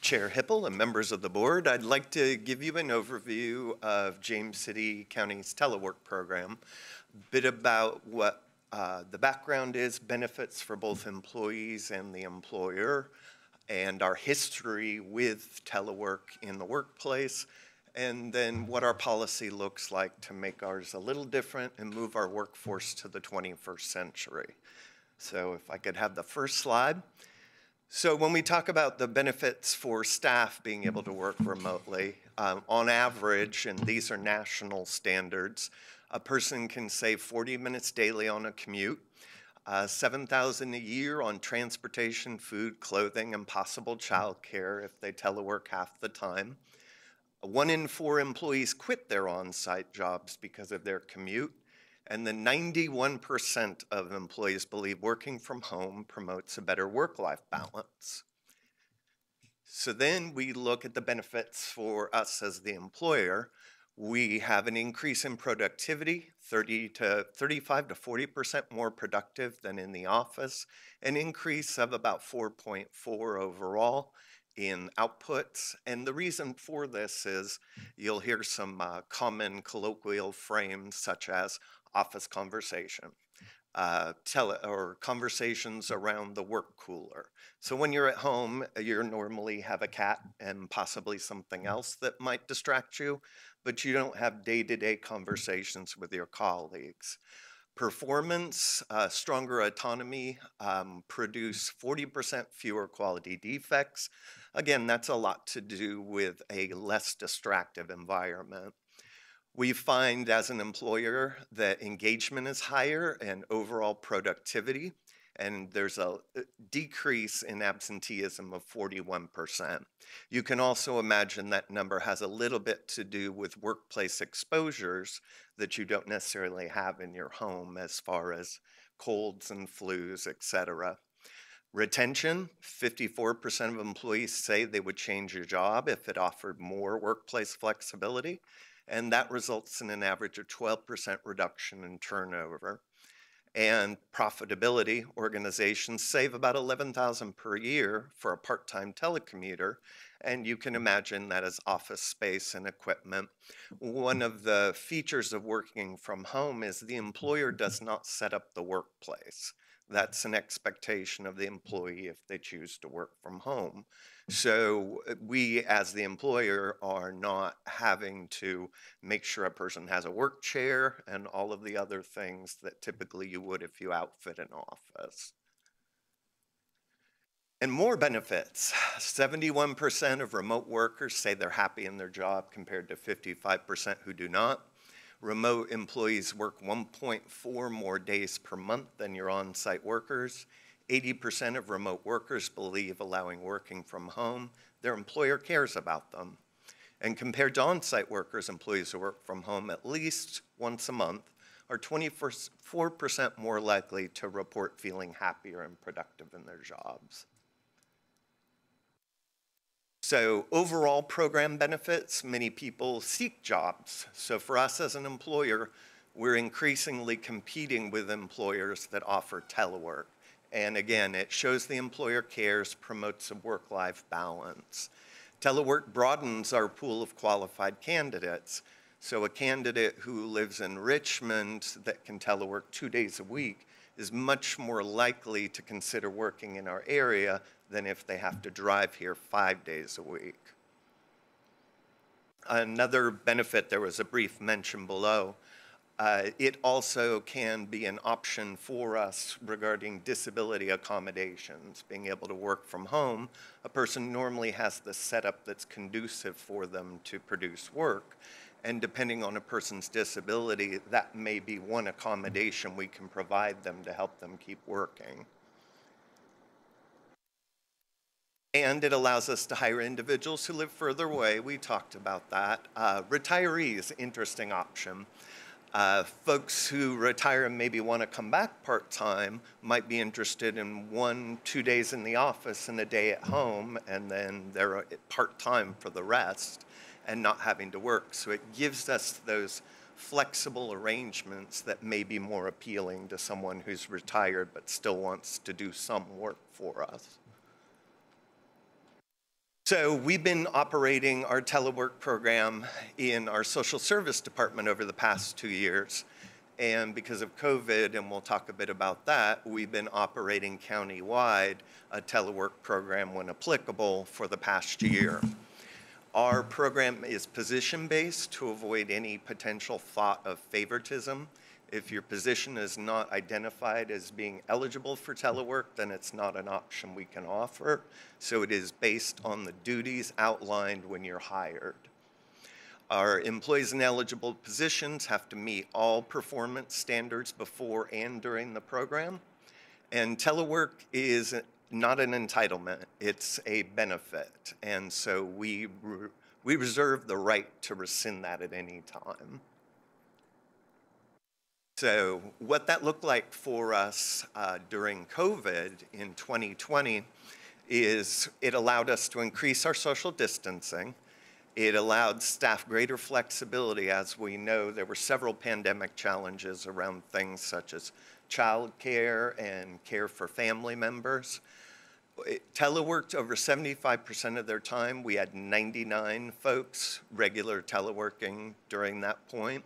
Chair Hipple and members of the board, I'd like to give you an overview of James City County's telework program, a bit about what uh, the background is, benefits for both employees and the employer, and our history with telework in the workplace, and then what our policy looks like to make ours a little different and move our workforce to the 21st century. So if I could have the first slide. So when we talk about the benefits for staff being able to work remotely, um, on average, and these are national standards, a person can save 40 minutes daily on a commute, uh, 7,000 a year on transportation, food, clothing, and possible childcare if they telework half the time. One in four employees quit their on-site jobs because of their commute. And then 91% of employees believe working from home promotes a better work-life balance. So then we look at the benefits for us as the employer. We have an increase in productivity, 30 to 35 to 40% more productive than in the office, an increase of about 4.4 overall in outputs. And the reason for this is you'll hear some uh, common colloquial frames such as office conversation, uh, tele or conversations around the work cooler. So when you're at home, you normally have a cat and possibly something else that might distract you, but you don't have day-to-day conversations with your colleagues. Performance, uh, stronger autonomy, um, produce 40% fewer quality defects. Again, that's a lot to do with a less distractive environment. We find as an employer that engagement is higher and overall productivity, and there's a uh, decrease in absenteeism of 41%. You can also imagine that number has a little bit to do with workplace exposures that you don't necessarily have in your home as far as colds and flus, et cetera. Retention 54% of employees say they would change a job if it offered more workplace flexibility, and that results in an average of 12% reduction in turnover. And profitability, organizations save about 11,000 per year for a part-time telecommuter, and you can imagine that as office space and equipment. One of the features of working from home is the employer does not set up the workplace. That's an expectation of the employee if they choose to work from home. So uh, we, as the employer, are not having to make sure a person has a work chair and all of the other things that typically you would if you outfit an office. And more benefits. 71% of remote workers say they're happy in their job compared to 55% who do not. Remote employees work 1.4 more days per month than your on site workers. 80% of remote workers believe allowing working from home, their employer cares about them. And compared to on site workers, employees who work from home at least once a month are 24% more likely to report feeling happier and productive in their jobs. So overall program benefits, many people seek jobs. So for us as an employer, we're increasingly competing with employers that offer telework. And again, it shows the employer cares, promotes a work-life balance. Telework broadens our pool of qualified candidates. So a candidate who lives in Richmond that can telework two days a week is much more likely to consider working in our area than if they have to drive here five days a week. Another benefit, there was a brief mention below, uh, it also can be an option for us regarding disability accommodations, being able to work from home. A person normally has the setup that's conducive for them to produce work. And depending on a person's disability, that may be one accommodation we can provide them to help them keep working. And it allows us to hire individuals who live further away. We talked about that. Uh, retirees, interesting option. Uh, folks who retire and maybe want to come back part time might be interested in one, two days in the office and a day at home, and then they're part time for the rest and not having to work. So it gives us those flexible arrangements that may be more appealing to someone who's retired but still wants to do some work for us. So we've been operating our telework program in our social service department over the past two years. And because of COVID, and we'll talk a bit about that, we've been operating countywide a telework program when applicable for the past year. Our program is position-based to avoid any potential thought of favoritism if your position is not identified as being eligible for telework, then it's not an option we can offer. So it is based on the duties outlined when you're hired. Our employees in eligible positions have to meet all performance standards before and during the program. And telework is not an entitlement, it's a benefit. And so we, re we reserve the right to rescind that at any time. So what that looked like for us uh, during COVID in 2020 is it allowed us to increase our social distancing. It allowed staff greater flexibility. As we know, there were several pandemic challenges around things such as childcare and care for family members. It teleworked over 75% of their time. We had 99 folks regular teleworking during that point.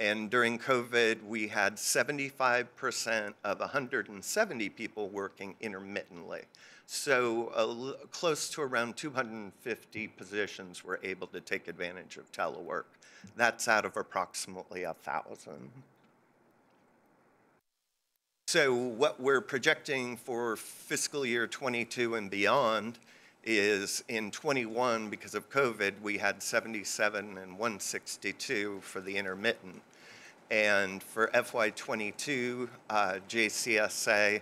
And during COVID, we had 75% of 170 people working intermittently. So uh, close to around 250 positions were able to take advantage of telework. That's out of approximately 1,000. So what we're projecting for fiscal year 22 and beyond is in 21, because of COVID, we had 77 and 162 for the intermittent. And for FY22, uh, JCSA,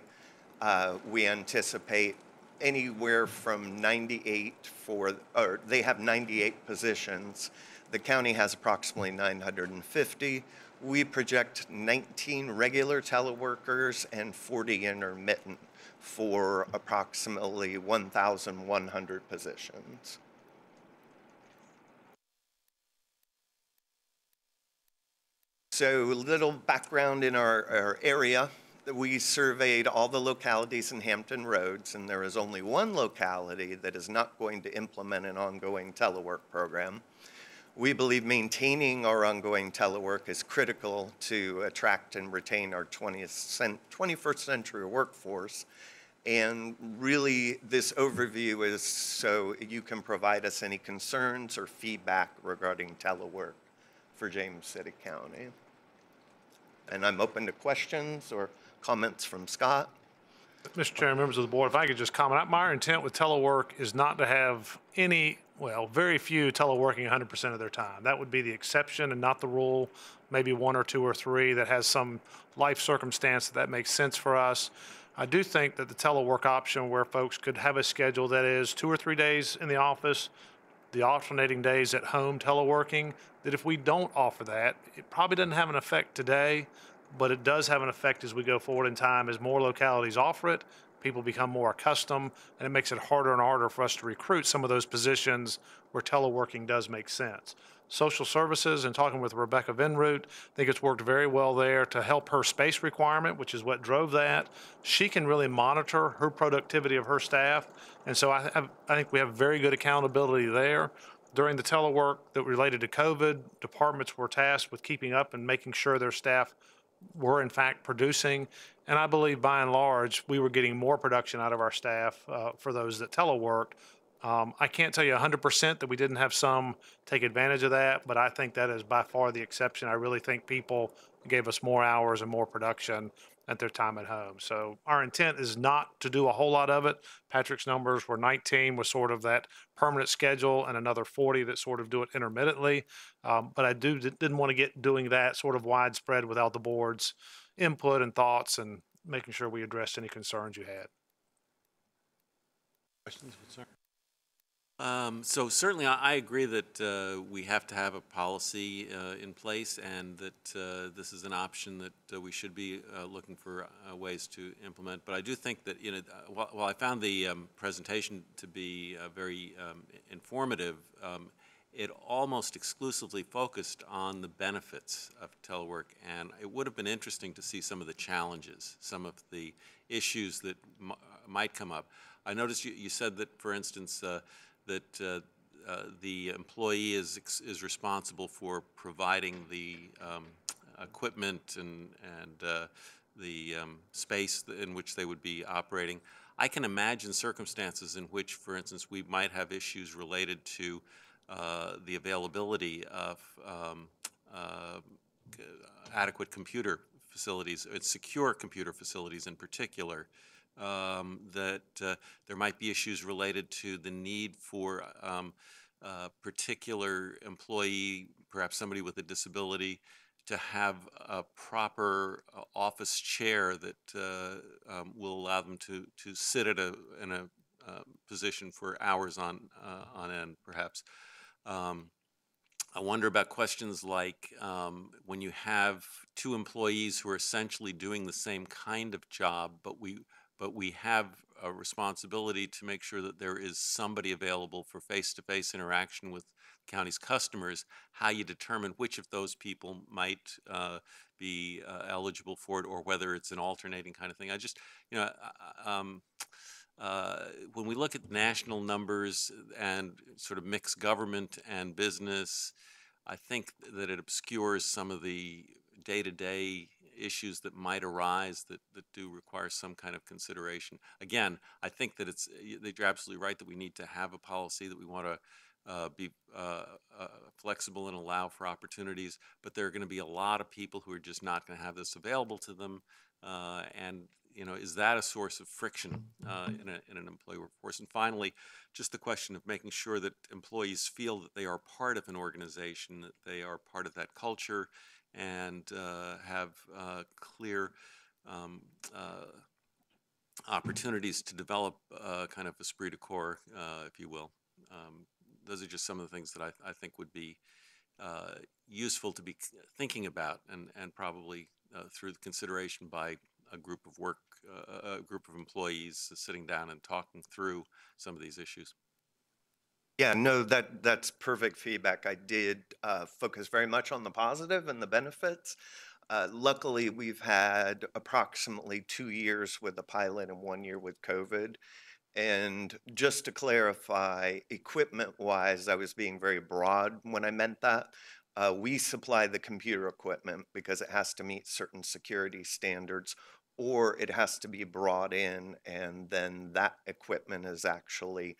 uh, we anticipate anywhere from 98 for, or they have 98 positions. The county has approximately 950. We project 19 regular teleworkers and 40 intermittent for approximately 1,100 positions. So a little background in our, our area. We surveyed all the localities in Hampton Roads, and there is only one locality that is not going to implement an ongoing telework program. We believe maintaining our ongoing telework is critical to attract and retain our 20th, 21st century workforce. And really, this overview is so you can provide us any concerns or feedback regarding telework for James City County. And I'm open to questions or comments from Scott. Mr. Chair, members of the board, if I could just comment, my intent with telework is not to have any, well, very few teleworking 100% of their time. That would be the exception and not the rule. Maybe one or two or three that has some life circumstance that that makes sense for us. I do think that the telework option where folks could have a schedule that is two or three days in the office, the alternating days at home teleworking, that if we don't offer that, it probably doesn't have an effect today, but it does have an effect as we go forward in time. As more localities offer it, people become more accustomed, and it makes it harder and harder for us to recruit some of those positions where teleworking does make sense. Social services and talking with Rebecca Vinroot, I think it's worked very well there to help her space requirement, which is what drove that. She can really monitor her productivity of her staff, and so I, I I think we have very good accountability there. During the telework that related to COVID, departments were tasked with keeping up and making sure their staff were in fact producing. And I believe by and large, we were getting more production out of our staff uh, for those that teleworked. Um, I can't tell you 100% that we didn't have some take advantage of that, but I think that is by far the exception. I really think people gave us more hours and more production at their time at home. So our intent is not to do a whole lot of it. Patrick's numbers were 19 was sort of that permanent schedule and another 40 that sort of do it intermittently. Um, but I do didn't want to get doing that sort of widespread without the board's input and thoughts and making sure we addressed any concerns you had. Questions? Um, so certainly, I, I agree that uh, we have to have a policy uh, in place, and that uh, this is an option that uh, we should be uh, looking for uh, ways to implement. But I do think that you know, while, while I found the um, presentation to be very um, informative, um, it almost exclusively focused on the benefits of telework, and it would have been interesting to see some of the challenges, some of the issues that might come up. I noticed you, you said that, for instance. That uh, uh, the employee is, is responsible for providing the um, equipment and, and uh, the um, space in which they would be operating. I can imagine circumstances in which, for instance, we might have issues related to uh, the availability of um, uh, adequate computer facilities, secure computer facilities in particular, um, that uh, there might be issues related to the need for um, a particular employee, perhaps somebody with a disability, to have a proper uh, office chair that uh, um, will allow them to, to sit at a, in a uh, position for hours on, uh, on end, perhaps. Um, I wonder about questions like um, when you have two employees who are essentially doing the same kind of job, but we but we have a responsibility to make sure that there is somebody available for face-to-face interaction with the county's customers, how you determine which of those people might uh, be uh, eligible for it, or whether it's an alternating kind of thing. I just, you know, um, uh, when we look at national numbers and sort of mixed government and business, I think that it obscures some of the day-to-day issues that might arise that, that do require some kind of consideration. Again, I think that it's, that you're absolutely right that we need to have a policy that we want to uh, be uh, uh, flexible and allow for opportunities, but there are going to be a lot of people who are just not going to have this available to them. Uh, and, you know, is that a source of friction uh, in, a, in an employee workforce? And finally, just the question of making sure that employees feel that they are part of an organization, that they are part of that culture, and uh, have uh, clear um, uh, opportunities to develop kind of esprit de corps, if you will. Um, those are just some of the things that I, I think would be uh, useful to be thinking about, and and probably uh, through the consideration by a group of work, uh, a group of employees sitting down and talking through some of these issues. Yeah, no, that, that's perfect feedback. I did uh, focus very much on the positive and the benefits. Uh, Luckily, we've had approximately two years with the pilot and one year with COVID. And just to clarify, equipment-wise, I was being very broad when I meant that. Uh, We supply the computer equipment because it has to meet certain security standards, or it has to be brought in, and then that equipment is actually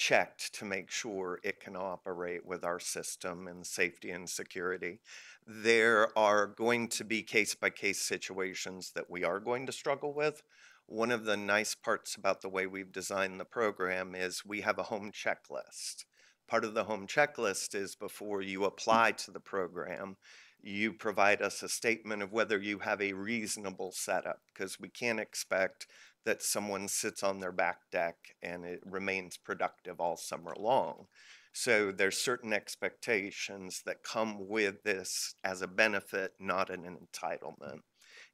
checked to make sure it can operate with our system and safety and security. There are going to be case by case situations that we are going to struggle with. One of the nice parts about the way we've designed the program is we have a home checklist. Part of the home checklist is before you apply to the program, you provide us a statement of whether you have a reasonable setup, because we can't expect that someone sits on their back deck and it remains productive all summer long. So there's certain expectations that come with this as a benefit, not an entitlement.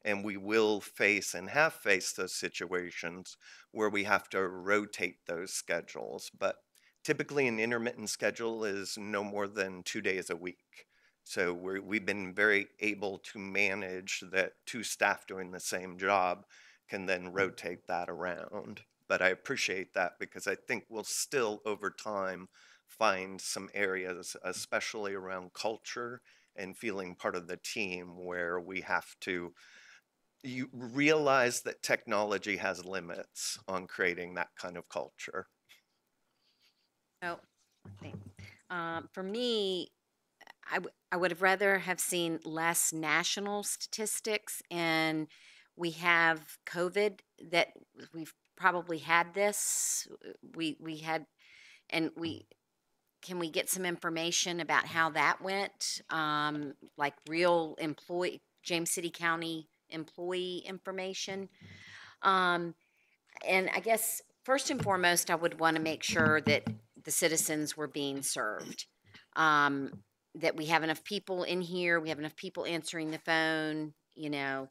And we will face and have faced those situations where we have to rotate those schedules. But typically, an intermittent schedule is no more than two days a week. So we're, we've been very able to manage that two staff doing the same job can then rotate that around. But I appreciate that because I think we'll still, over time, find some areas, especially around culture and feeling part of the team, where we have to you realize that technology has limits on creating that kind of culture. Oh. Um, for me, I, I would have rather have seen less national statistics and we have COVID that we've probably had this. We, we had, and we, can we get some information about how that went? Um, like real employee, James City County employee information? Um, and I guess first and foremost, I would want to make sure that the citizens were being served. Um, that we have enough people in here, we have enough people answering the phone, you know.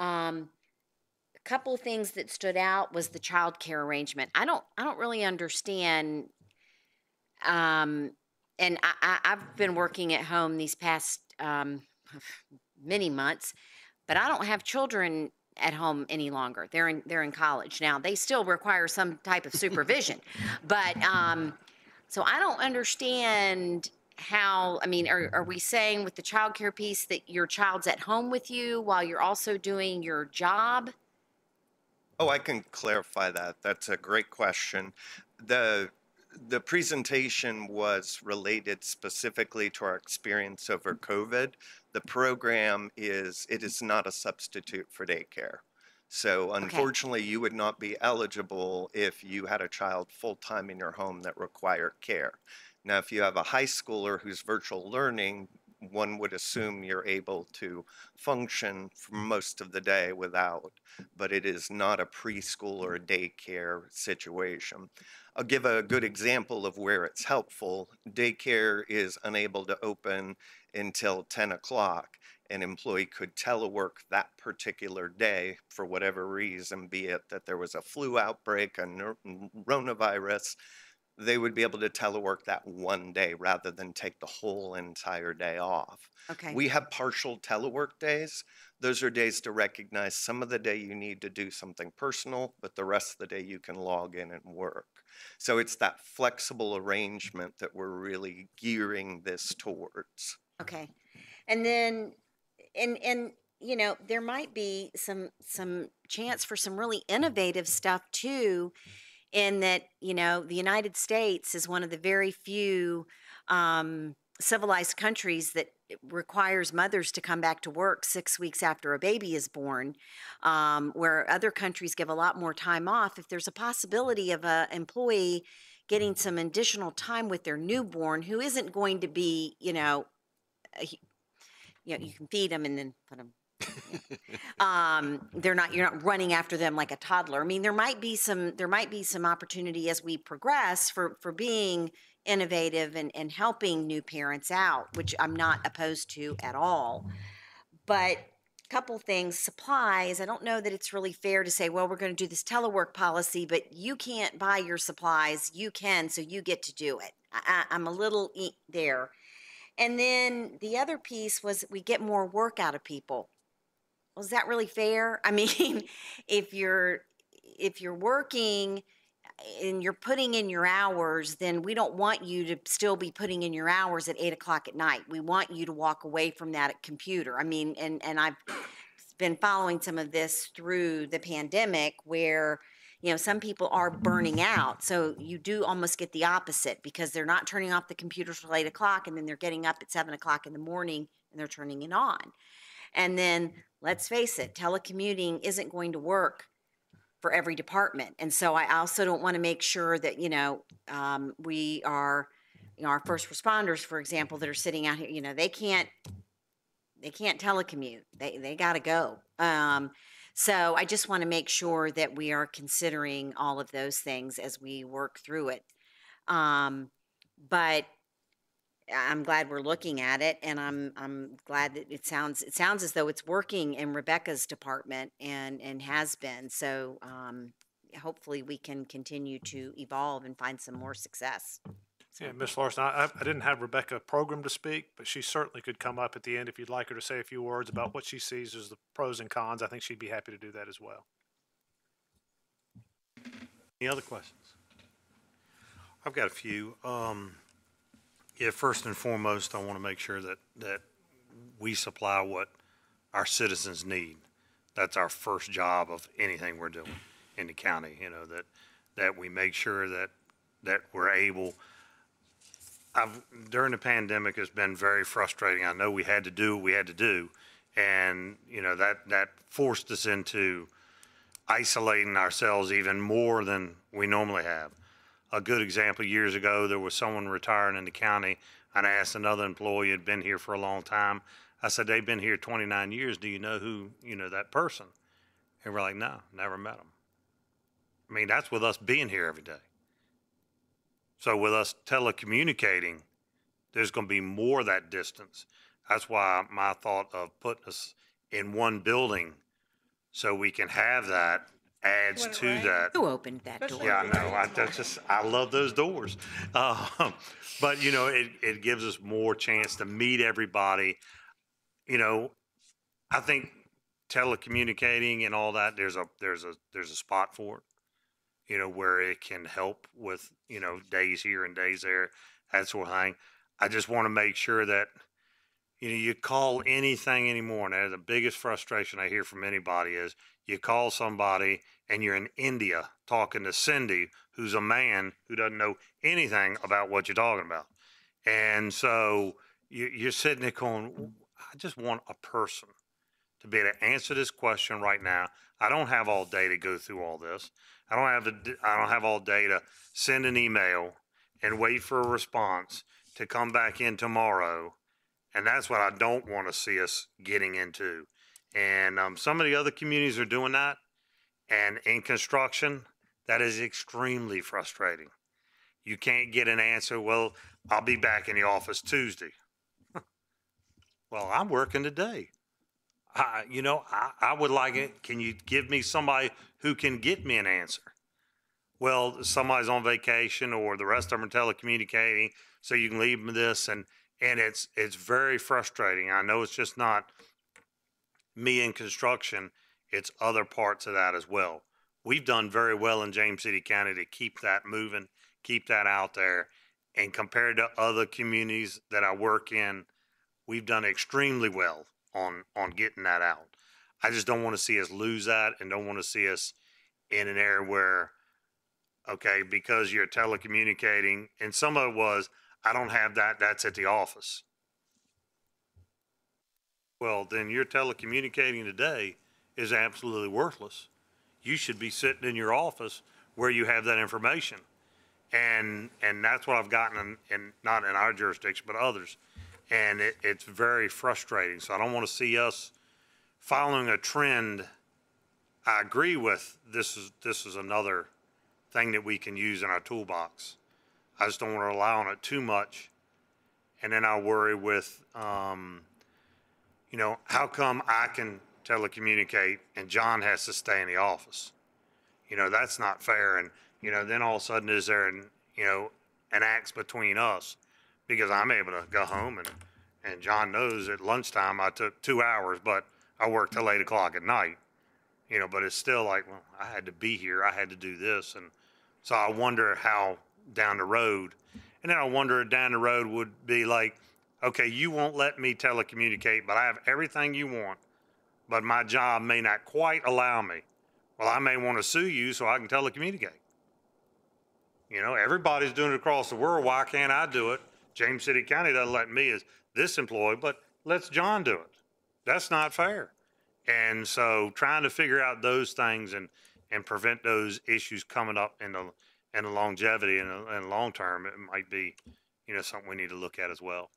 Um, a couple of things that stood out was the child care arrangement. I don't, I don't really understand. Um, and I, I, I've been working at home these past um, many months, but I don't have children at home any longer. They're in they're in college now. They still require some type of supervision, but um, so I don't understand how. I mean, are are mm-hmm. we saying with the child care piece that your child's at home with you while you're also doing your job? Oh, I can clarify that. That's a great question. The the presentation was related specifically to our experience over COVID. The program is it is not a substitute for daycare. So unfortunately, you would not be eligible if you had a child full time in your home that required care. Now, if you have a high schooler who's virtual learning, one would assume you're able to function for most of the day without, but it is not a preschool or a daycare situation. I'll give a good example of where it's helpful. Daycare is unable to open until 10 o'clock. An employee could telework that particular day for whatever reason, be it that there was a flu outbreak, a coronavirus, they would be able to telework that one day rather than take the whole entire day off. Okay. We have partial telework days. Those are days to recognize some of the day you need to do something personal, but the rest of the day you can log in and work. So it's that flexible arrangement that we're really gearing this towards. Okay. And then, and, and, you know, there might be some, some chance for some really innovative stuff too, in that, you know, the United States is one of the very few um, civilized countries that requires mothers to come back to work six weeks after a baby is born, um, where other countries give a lot more time off. If there's a possibility of an employee getting some additional time with their newborn who isn't going to be, you know, a you know, you can feed them and then put them. Um, they're not. You're not running after them like a toddler. I mean, there might be some. There might be some opportunity as we progress for for being innovative and and helping new parents out, which I'm not opposed to at all. But a couple things supplies i don't know that it's really fair to say well we're going to do this telework policy but you can't buy your supplies you can so you get to do it I, i'm a little e- there and then the other piece was we get more work out of people. Was that really fair? I mean, if you're if you're working and you're putting in your hours, then we don't want you to still be putting in your hours at eight o'clock at night. We want you to walk away from that computer. I mean, and and I've been following some of this through the pandemic where you know, some people are burning out. So you do almost get the opposite because they're not turning off the computers till eight o'clock and then they're getting up at seven o'clock in the morning and they're turning it on. And then, let's face it, telecommuting isn't going to work for every department. And so I also don't want to make sure that, you know, um, we are, you know, our first responders, for example, that are sitting out here, you know, they can't, they can't telecommute. They, they got to go. Um, so I just want to make sure that we are considering all of those things as we work through it. Um, but I'm glad we're looking at it, and I'm I'm glad that it sounds it sounds as though it's working in Rebecca's department and and has been. So um, hopefully we can continue to evolve and find some more success. Yeah, Ms. Larson, I, I- I didn't have Rebecca program to speak, but she certainly could come up at the end if you'd like her to say a few words about what she sees as the pros and cons. I think she'd be happy to do that as well. Any other questions? I've got a few. Um, yeah, first and foremost, I want to make sure that, that we supply what our citizens need. That's our first job of anything we're doing in the county, you know, that, that we make sure that, that we're able. I've, during the pandemic, it's been very frustrating. I know we had to do what we had to do. And, you know, that, that forced us into isolating ourselves even more than we normally have. A good example, years ago, there was someone retiring in the county, and I asked another employee had been here for a long time. I said, they've been here twenty-nine years. Do you know who, you know, that person? And we're like, no, never met them. I mean, that's with us being here every day. So with us telecommunicating, there's gonna be more that distance. That's why my thought of putting us in one building so we can have that adds When to rains. that. Who opened that door? Yeah, I know. I that's just, I love those doors. Um, but you know, it, it gives us more chance to meet everybody. You know, I think telecommunicating and all that, there's a, there's a, there's a spot for it. You know, where it can help with, you know, days here and days there, that sort of thing. I just want to make sure that, you know, you call anything anymore, and that's the biggest frustration I hear from anybody is you call somebody and you're in India talking to Cindy, who's a man who doesn't know anything about what you're talking about. And so you, you're sitting there going, I just want a person to be able to answer this question right now. I don't have all day to go through all this. I don't have the, I don't have all day to send an email and wait for a response to come back in tomorrow. And that's what I don't want to see us getting into. And um, some of the other communities are doing that. And in construction, that is extremely frustrating. You can't get an answer, well, I'll be back in the office Tuesday. well, I'm working today. I, you know, I, I would like it. Can you give me somebody who can get me an answer? Well, somebody's on vacation or the rest of them are telecommunicating, so you can leave them this and, and it's, it's very frustrating. I know it's just not me in construction, it's other parts of that as well. We've done very well in James City County to keep that moving, keep that out there. And compared to other communities that I work in, we've done extremely well on, on getting that out. I just don't want to see us lose that and don't want to see us in an area where, okay, because you're telecommunicating, and some of it was, I don't have that, that's at the office. Well, then your telecommunicating today is absolutely worthless. You should be sitting in your office where you have that information. And, and that's what I've gotten in, in, not in our jurisdiction, but others. And it, it's very frustrating. So I don't want to see us following a trend. I agree with this is, this is another thing that we can use in our toolbox. I just don't want to rely on it too much. And then I worry with, um, you know, how come I can telecommunicate and John has to stay in the office? You know, that's not fair. And, you know, then all of a sudden is there an, you know, an axe between us because I'm able to go home and, and John knows at lunchtime I took two hours, but I worked till eight o'clock at night. You know, but it's still like, well, I had to be here. I had to do this. And so I wonder how down the road, and then I wonder down the road would be like, okay, you won't let me telecommunicate, but I have everything you want, but my job may not quite allow me. Well, I may want to sue you so I can telecommunicate. You know, everybody's doing it across the world. Why can't I do it? James City County doesn't let me as this employee, but lets John do it. That's not fair. And so trying to figure out those things and, and prevent those issues coming up in the, in the longevity and, and long term, it might be, you know, something we need to look at as well.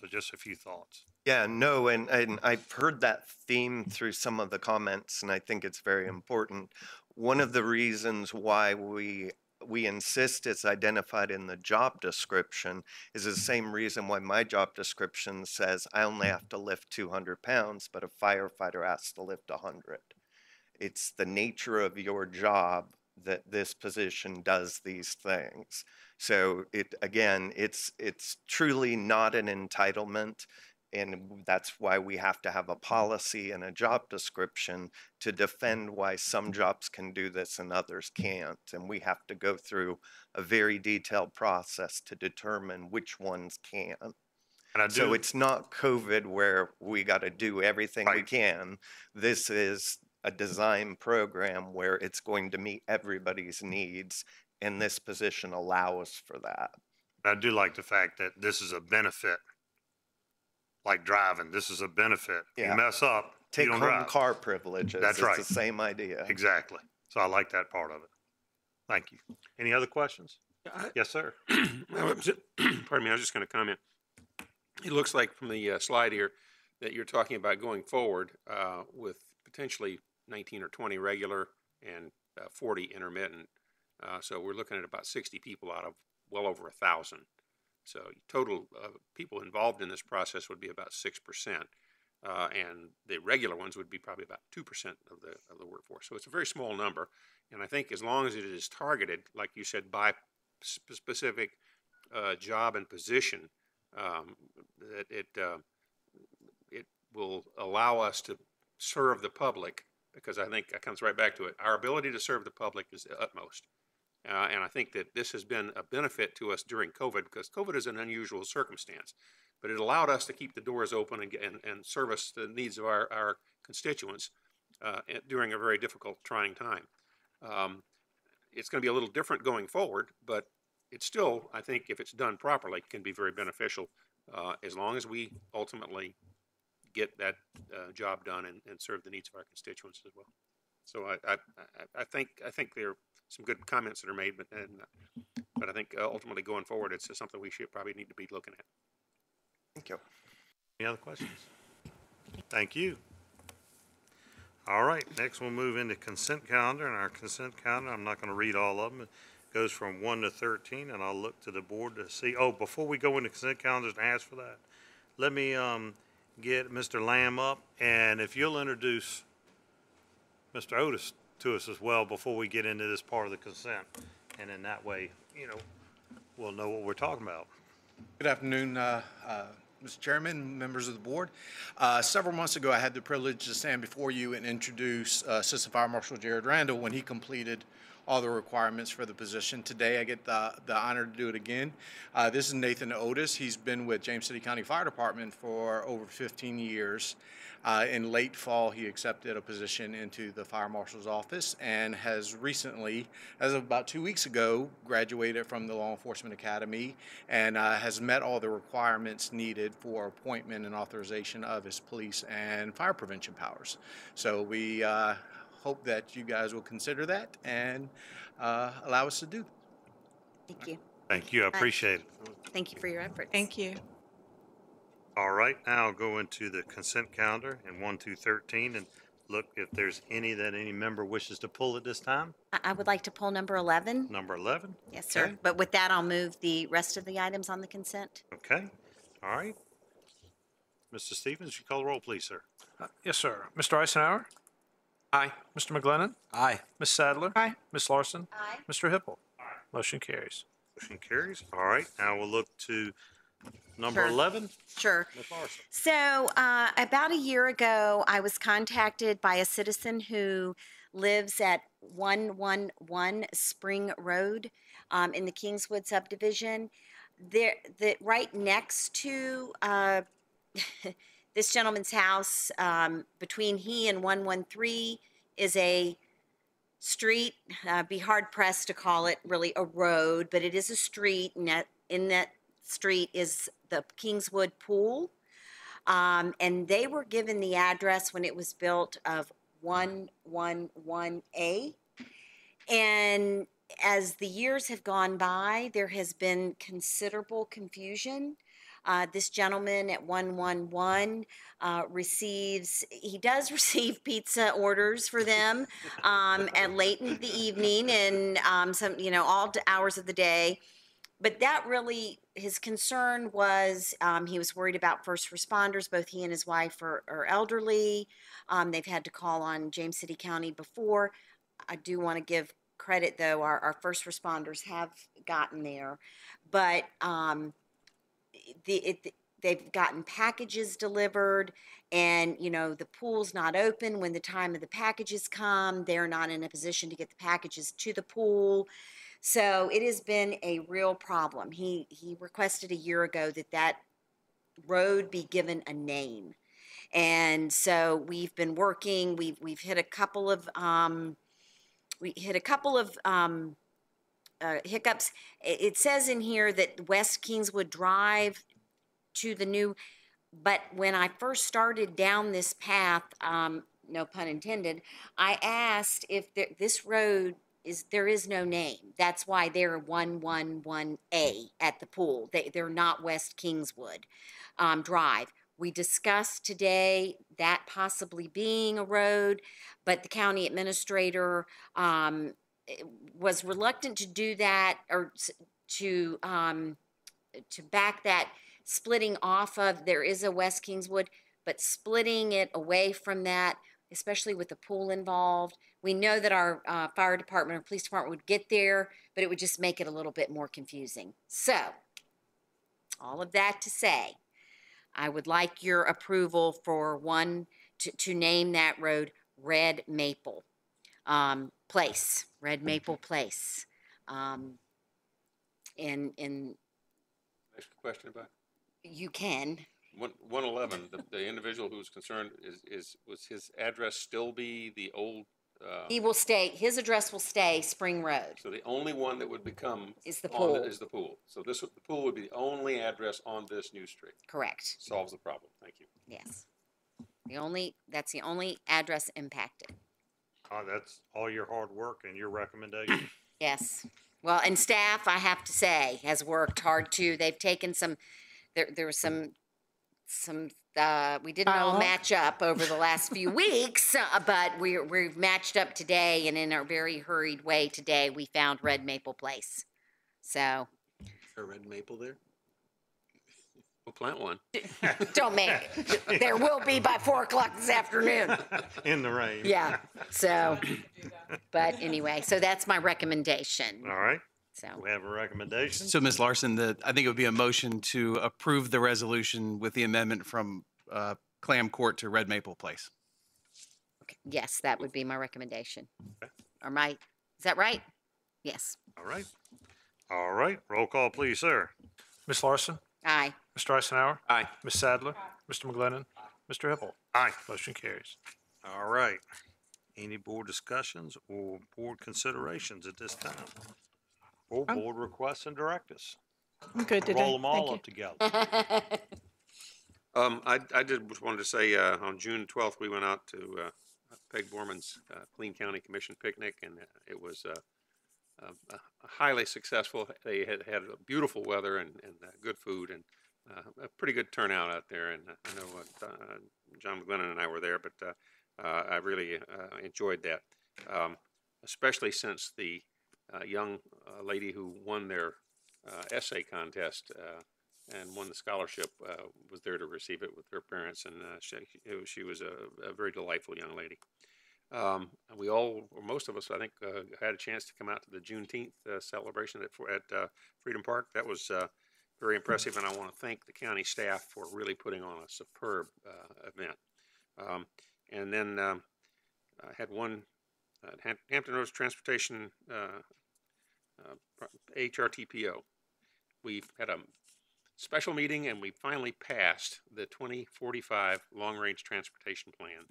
So just a few thoughts. Yeah, no, and, and I've heard that theme through some of the comments, and I think it's very important. One of the reasons why we we insist it's identified in the job description is the same reason why my job description says I only have to lift 200 pounds, but a firefighter has to lift 100. It's the nature of your job that this position does these things. So it again, it's it's truly not an entitlement and that's why we have to have a mm-hmm. policy and a job description to defend why some mm-hmm. jobs can do this and others can't. And we have to go through a very detailed process to determine which ones can. And I So it's not COVID where we got to do everything we can. This is a design program where it's going to meet everybody's needs, and this position allows for that. I do like the fact that this is a benefit. Like driving, this is a benefit. You mess up, you Take don't home drive. car privileges. That's it's right. the same idea. Exactly. So I like that part of it. Thank you. Any other questions? I- Yes, sir. I Pardon me, I was just going to comment. It looks like from the uh, slide here that you're talking about going forward uh, with potentially 19 or 20 regular and uh, 40 intermittent. Uh, So we're looking at about 60 people out of well over a 1,000. So total uh, people involved in this process would be about 6%. uh, And the regular ones would be probably about 2% of the, of the workforce. So it's a very small number. And I think as long as it is targeted, like you said, by sp- specific uh, job and position, um, that it, uh, it will allow us to serve the public, because I think it comes right back to it. Our ability to serve the public is the utmost. Uh, and I think that this has been a benefit to us during COVID, because COVID is an unusual circumstance. But it allowed us to keep the doors open and, and, and service the needs of our, our constituents uh, during a very difficult, trying time. Um, it's going to be a little different going forward, but it still, I think, if it's done properly, can be very beneficial uh, as long as we ultimately get that uh, job done and, and serve the needs of our constituents as well. So I, I, I- I think I think there are some good comments that are made, but and, but I think uh, ultimately going forward, it's something we should probably need to be looking at. Thank you. Any other questions? Thank you. All right, next we'll move into consent calendar, and our consent calendar, I'm not gonna read all of them. It goes from one to thirteen, and I'll look to the board to see, oh, before we go into consent calendars and ask for that, let me, um, get Mr. Lamb up, and if you'll introduce Mr. Otis to us as well before we get into this part of the consent, and in that way, you know, we'll know what we're talking about. Good afternoon, uh, uh, Mr. Chairman, members of the board. Uh, Several months ago, I had the privilege to stand before you and introduce uh, Assistant Fire Marshal Jared Randall when he completed all the requirements for the position. Today, I get the the honor to do it again. Uh, This is Nathan Otis. He's been with James City County Fire Department for over 15 years. Uh, In late fall, he accepted a position into the fire marshal's office and has recently, as of about two weeks ago, graduated from the Law Enforcement Academy and uh, has met all the requirements needed for appointment and authorization of his police and fire prevention powers. So we uh, hope that you guys will consider that and uh, allow us to do. Thank you. Thank you, I appreciate it. Thank you for your efforts. Thank you. All right, now I'll go into the consent calendar and one, two, thirteen, and look if there's any that any member wishes to pull at this time. I I would like to pull number 11. Number eleven? Yes, sir. Okay. But with that, I'll move the rest of the items on the consent. Okay, all right. Mr. Stevens, you call the roll, please, sir. Yes, sir. Mr. Icenhour? Aye. Mr. McGlennon? Aye. Ms. Sadler? Aye. Ms. Larson? Aye. Mr. Hipple? Motion carries. Motion carries. All right, now we'll look to number Sure. eleven, Sure. Ms. Larson. So, uh, about a year ago, I was contacted by a citizen who lives at 111 Spring Road um, in the Kingswood subdivision. There, that right next to uh, this gentleman's house, um, between he and 113, is a street. Uh, be hard pressed to call it really a road, but it is a street, and that, in that street is the Kingswood Pool. Um, and they were given the address when it was built of 111A. And as the years have gone by, there has been considerable confusion. Uh, this gentleman at 111 uh, receives, he does receive pizza orders for them um, at late in the evening and um, some, you know, all hours of the day. But that really, his concern was um, he was worried about first responders. Both he and his wife are, are elderly. Um, they've had to call on James City County before. I do want to give credit, though, our, our first responders have gotten there. But um, the, it, they've gotten packages delivered and, you know, the pool's not open when the time of the packages come. They're not in a position to get the packages to the pool. So it has been a real problem. He, he requested a year ago that that road be given a name. And so we've been working, we've, we've hit a couple of, um, we hit a couple of, um, uh, hiccups. It, says in here that West Kingswood Drive to the new, but when I first started down this path, um, no pun intended, I asked if there, this road is, there is no name. That's why they're one one one A at the pool. They, they're not West Kingswood, um, Drive. We discussed today that possibly being a road, but the county administrator, um, was reluctant to do that or to, um, to back that splitting off of, there is a West Kingswood, but splitting it away from that, especially with the pool involved. We know that our uh, fire department or police department would get there, but it would just make it a little bit more confusing. So, all of that to say, I would like your approval for one, to, to name that road Red Maple um, Place, Red Maple Place. Um, and, and Next question about you can, one, one eleven, the, the individual who's concerned is, is, was his address still be the old, uh, he will stay, his address will stay Spring Road. so the only one that would become. Is the on pool. Is the pool. So this, the pool would be the only address on this new street. Correct, Solves the problem. Thank you. yes. The only, that's the only address impacted. Uh, that's all your hard work and your recommendation. Yes. Well, and staff, I have to say, has worked hard too. They've taken some, there, there was some, some, uh, we didn't all match up over the last few weeks, uh, but we're, we've matched up today and in a very hurried way today, we found Red Maple Place. So, Is there a red maple there? We'll plant one. don't make, there will be by four o'clock this afternoon. In the rain. Yeah, so, but anyway, so that's my recommendation, All right, so. we have a recommendation. So, Ms. Larson, the, I think it would be a motion to approve the resolution with the amendment from uh, Clam Court to Red Maple Place. Okay. Yes, that would be my recommendation. Or my, is that right? Yes. All right. All right, roll call, please, sir. Ms. Larson, Aye. Mr. Icenhour, Aye. Ms. Sadler, Mr. McGlennon. Mr. Hipple. Aye. Motion carries. All right. Any board discussions or board considerations at this time? Or board requests and directives? I'm good today. Roll them all Thank up together. Um, I, I did, just wanted to say, uh, on June twelfth, we went out to, uh, Peg Borman's, uh, Clean County Commission picnic, and uh, it was, uh, uh, highly successful. They had, had beautiful weather and, and, uh, good food and, uh, a pretty good turnout out there, and uh, I know, John McGlennon and I were there, but, I really, enjoyed that. Um, especially since the, young, lady who won their, essay contest, and won the scholarship, uh, was there to receive it with her parents, and uh, she, was, she was a, a very delightful young lady. Um, we all, or most of us, I think, uh, had a chance to come out to the Juneteenth uh, celebration at, at uh, Freedom Park. That was uh, very impressive, and I want to thank the county staff for really putting on a superb uh, event. Um, and then um, I had one uh, Hampton Roads Transportation HRTPO. We've had a special meeting and we finally passed the 2045 long-range transportation plan.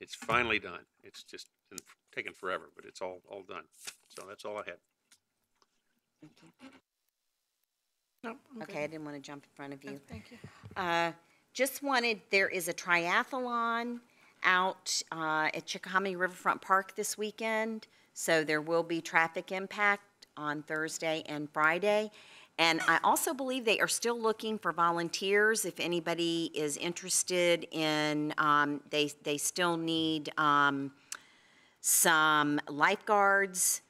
It's finally done. It's just been taking forever, but it's all, all done. So that's all I had. No, I'm Okay, I didn't want to jump in front of you. good. Thank you. Uh, Just wanted, there is a triathlon out uh, at Chickahominy Riverfront Park this weekend, so there will be traffic impact on Thursday and Friday. And I also believe they are still looking for volunteers, if anybody is interested in, um, they, they still need um, some lifeguards,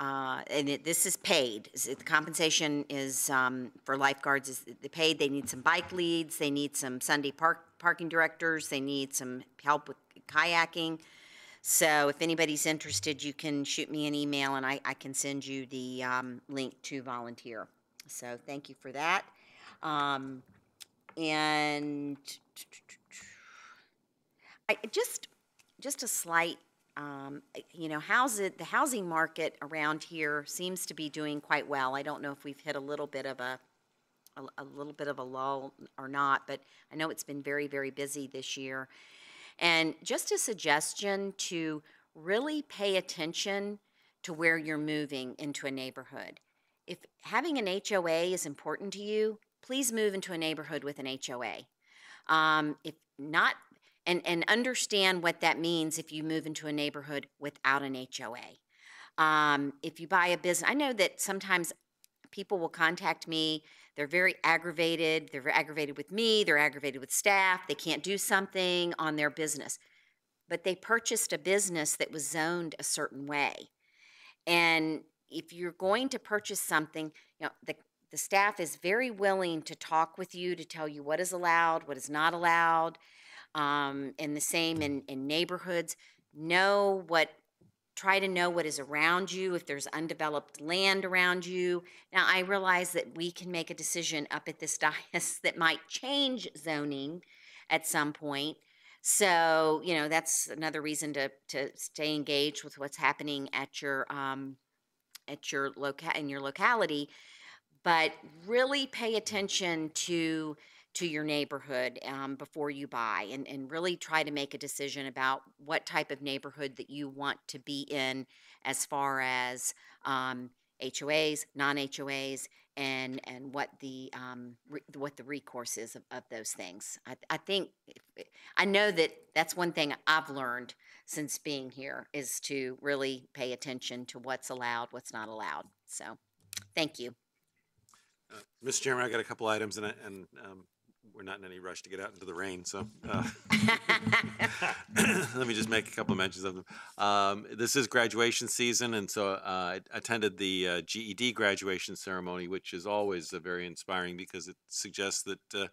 uh, and it, this is paid. The compensation is, um, for lifeguards is paid. They need some bike leads, they need some Sunday park, parking directors, they need some help with kayaking. So if anybody's interested, you can shoot me an email and I, I can send you the, um, link to volunteer. So thank you for that. Um, and I, just, just a slight um, you know, how's it, the housing market around here seems to be doing quite well. I don't know if we've hit a little bit of a, a, a little bit of a lull or not, but I know it's been very, very busy this year. And just a suggestion to really pay attention to where you're moving into a neighborhood. If having an HOA is important to you, please move into a neighborhood with an HOA. Um, if not, and, and understand what that means if you move into a neighborhood without an HOA. Um, if you buy a business, I know that sometimes people will contact me. They're very aggravated. They're aggravated with me. They're aggravated with staff. They can't do something on their business. But they purchased a business that was zoned a certain way. And if you're going to purchase something, you know, the, the staff is very willing to talk with you to tell you what is allowed, what is not allowed. Um, and the same in, in neighborhoods. Know what, try to know what is around you, if there's undeveloped land around you. Now, I realize that we can make a decision up at this dais that might change zoning at some point. So, you know, that's another reason to, to stay engaged with what's happening at your, um, at your loca- in your locality. But really pay attention to to your neighborhood um, before you buy and, and really try to make a decision about what type of neighborhood that you want to be in as far as um, HOAs, non-HOAs, and, and what the, um, re- what the recourse is of, of those things. I, I think, I know that that's one thing I've learned since being here is to really pay attention to what's allowed, what's not allowed. So, thank you. Mr. Chairman, I got a couple items, and, and um, we're not in any rush to get out into the rain, so uh, let me just make a couple of mentions of them. Um, This is graduation season, and so uh, I attended the uh, GED graduation ceremony, which is always uh, very inspiring because it suggests that uh,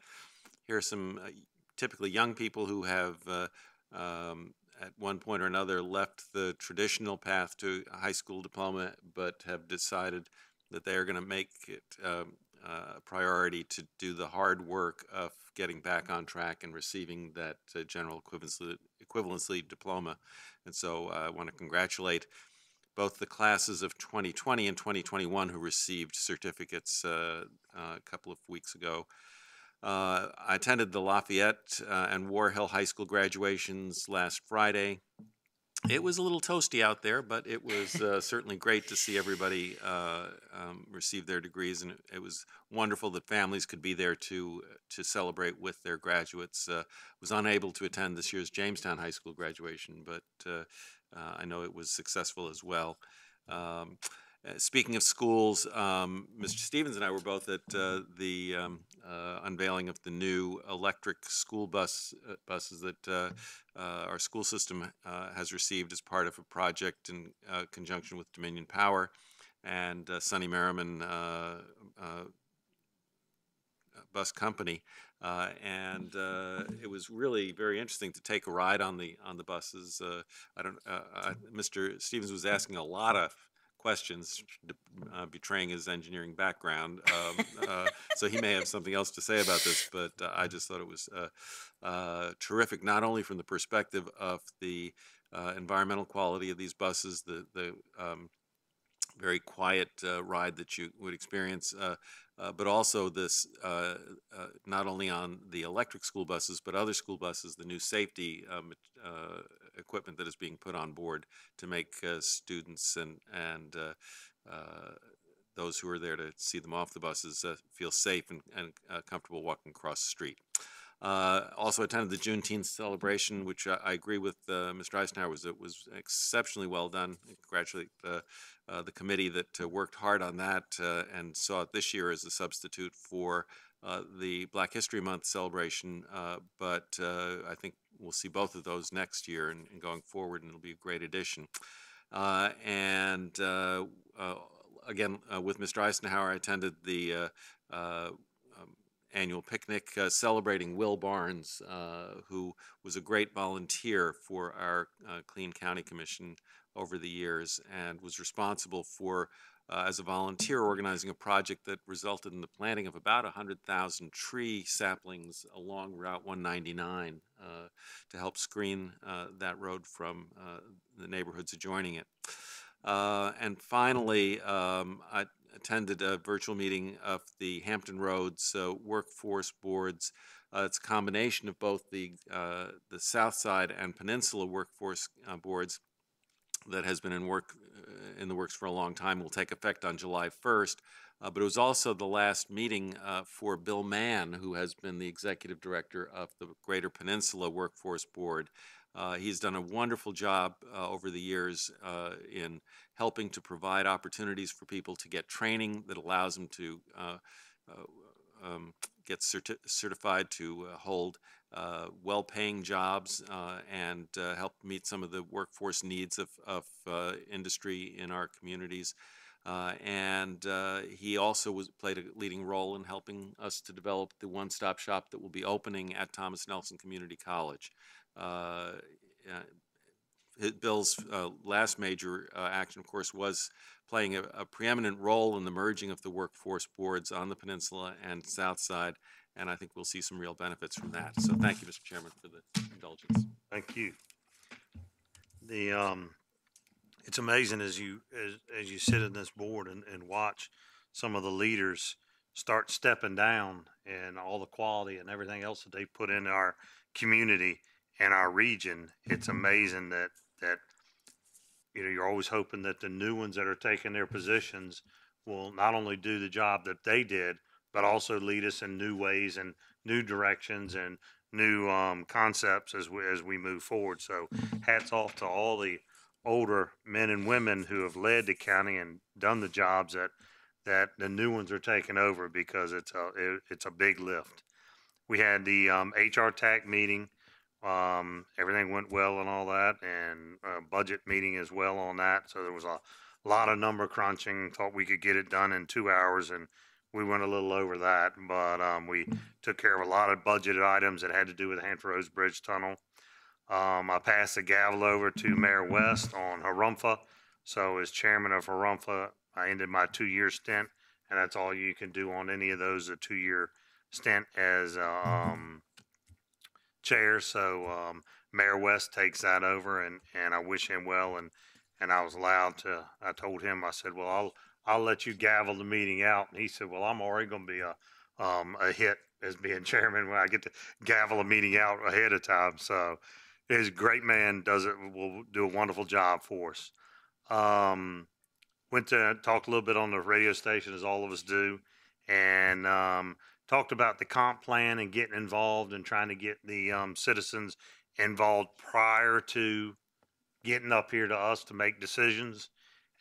here are some uh, typically young people who have uh, um, at one point or another left the traditional path to a high school diploma, but have decided that they are going to make it um, uh, a priority to do the hard work of getting back on track and receiving that uh, general equivalency, equivalency diploma. And so uh, I want to congratulate both the classes of 2020 and 2021 who received certificates uh, uh, a couple of weeks ago. Uh, I attended the Lafayette uh, and Warhill High School graduations last Friday. It was a little toasty out there, but it was uh, certainly great to see everybody uh, um, receive their degrees, and it, was wonderful that families could be there to to celebrate with their graduates. Uh, was unable to attend this year's Jamestown High School graduation, but uh, uh, I know it was successful as well. Um, uh, Speaking of schools, um, Mr. Stevens and I were both at uh, the um, uh, unveiling of the new electric school bus uh, buses that uh, our school system has received as part of a project in conjunction with Dominion Power and Sonny Merryman Bus Company. Uh, and uh, it was really very interesting to take a ride on the on the buses. Uh, I don't. Mr. Stevens was asking a lot of questions, uh, betraying his engineering background. Um, uh, so he may have something else to say about this, but uh, I just thought it was uh, uh, terrific, not only from the perspective of the uh, environmental quality of these buses, the the um, very quiet ride that you would experience, but also this not only on the electric school buses, but other school buses, the new safety equipment that is being put on board to make uh, students and, and uh, uh, those who are there to see them off the buses feel safe and, and comfortable walking across the street. Uh, also attended the Juneteenth celebration, which I, I agree with uh, Mr. Icenhour was it was exceptionally well done. I congratulate the uh, the committee that worked hard on that and saw it this year as a substitute for the Black History Month celebration. But I think we'll see both of those next year and, and going forward, and it'll be a great addition. Uh, and uh, uh, again, uh, with Mr. Icenhour, I attended the uh, uh, um, annual picnic celebrating Will Barnes, who was a great volunteer for our Clean County Commission over the years and was responsible for, uh, as a volunteer, organizing a project that resulted in the planting of about 100,000 tree saplings along Route 199 uh, to help screen uh, that road from uh, the neighborhoods adjoining it. Uh, and finally, um, I attended a virtual meeting of the Hampton Roads uh, Workforce Boards. It's a combination of both the the South Side and Peninsula Workforce Boards that has been in work uh, in the works for a long time. Will take effect on July 1st. Uh, but it was also the last meeting uh, for Bill Mann, who has been the executive director of the Greater Peninsula Workforce Board. Uh, he's done a wonderful job uh, over the years uh, in helping to provide opportunities for people to get training that allows them to um, get certi- certified to hold uh, well-paying jobs uh, and uh, help meet some of the workforce needs of, of uh, industry in our communities. And he also was played a leading role in helping us to develop the one-stop shop that will be opening at Thomas Nelson Community College. Bill's uh, last major uh, action, of course, was playing a, a preeminent role in the merging of the workforce boards on the peninsula and south side, and I think we'll see some real benefits from that. So thank you, Mr. Chairman, for the indulgence. Thank you. The, um, it's amazing as you, as, as you sit in this board and, and watch some of the leaders start stepping down and all the quality and everything else that they put in our community and our region. It's amazing that, that, you know, you're always hoping that the new ones that are taking their positions will not only do the job that they did, but also lead us in new ways and new directions and new um, concepts as we as we move forward. So, hats off to all the older men and women who have led the county and done the jobs that that the new ones are taking over because it's a it, it's a big lift. We had the um, HR TAC meeting. Um, everything went well and all that, and uh, budget meeting as well on that. So there was a lot of number crunching. Thought we could get it done in two hours, and we went a little over that. But um, we took care of a lot of budgeted items that had to do with the Hampton Roads Bridge Tunnel. Um, I passed the gavel over to Mayor West on Harumpha. So as chairman of Harumpha, I ended my two-year stint, and that's all you can do on any of those, a two-year stint as, um, chair. So, um, Mayor West takes that over and, and I wish him well. And, and I was allowed to, I told him, I said, well, I'll, I'll let you gavel the meeting out. And he said, well, I'm already going to be a, um, a hit as being chairman when I get to gavel a meeting out ahead of time. So he's a great man, does it, will do a wonderful job for us. Um, went to talk a little bit on the radio station as all of us do and um, talked about the comp plan and getting involved and trying to get the um, citizens involved prior to getting up here to us to make decisions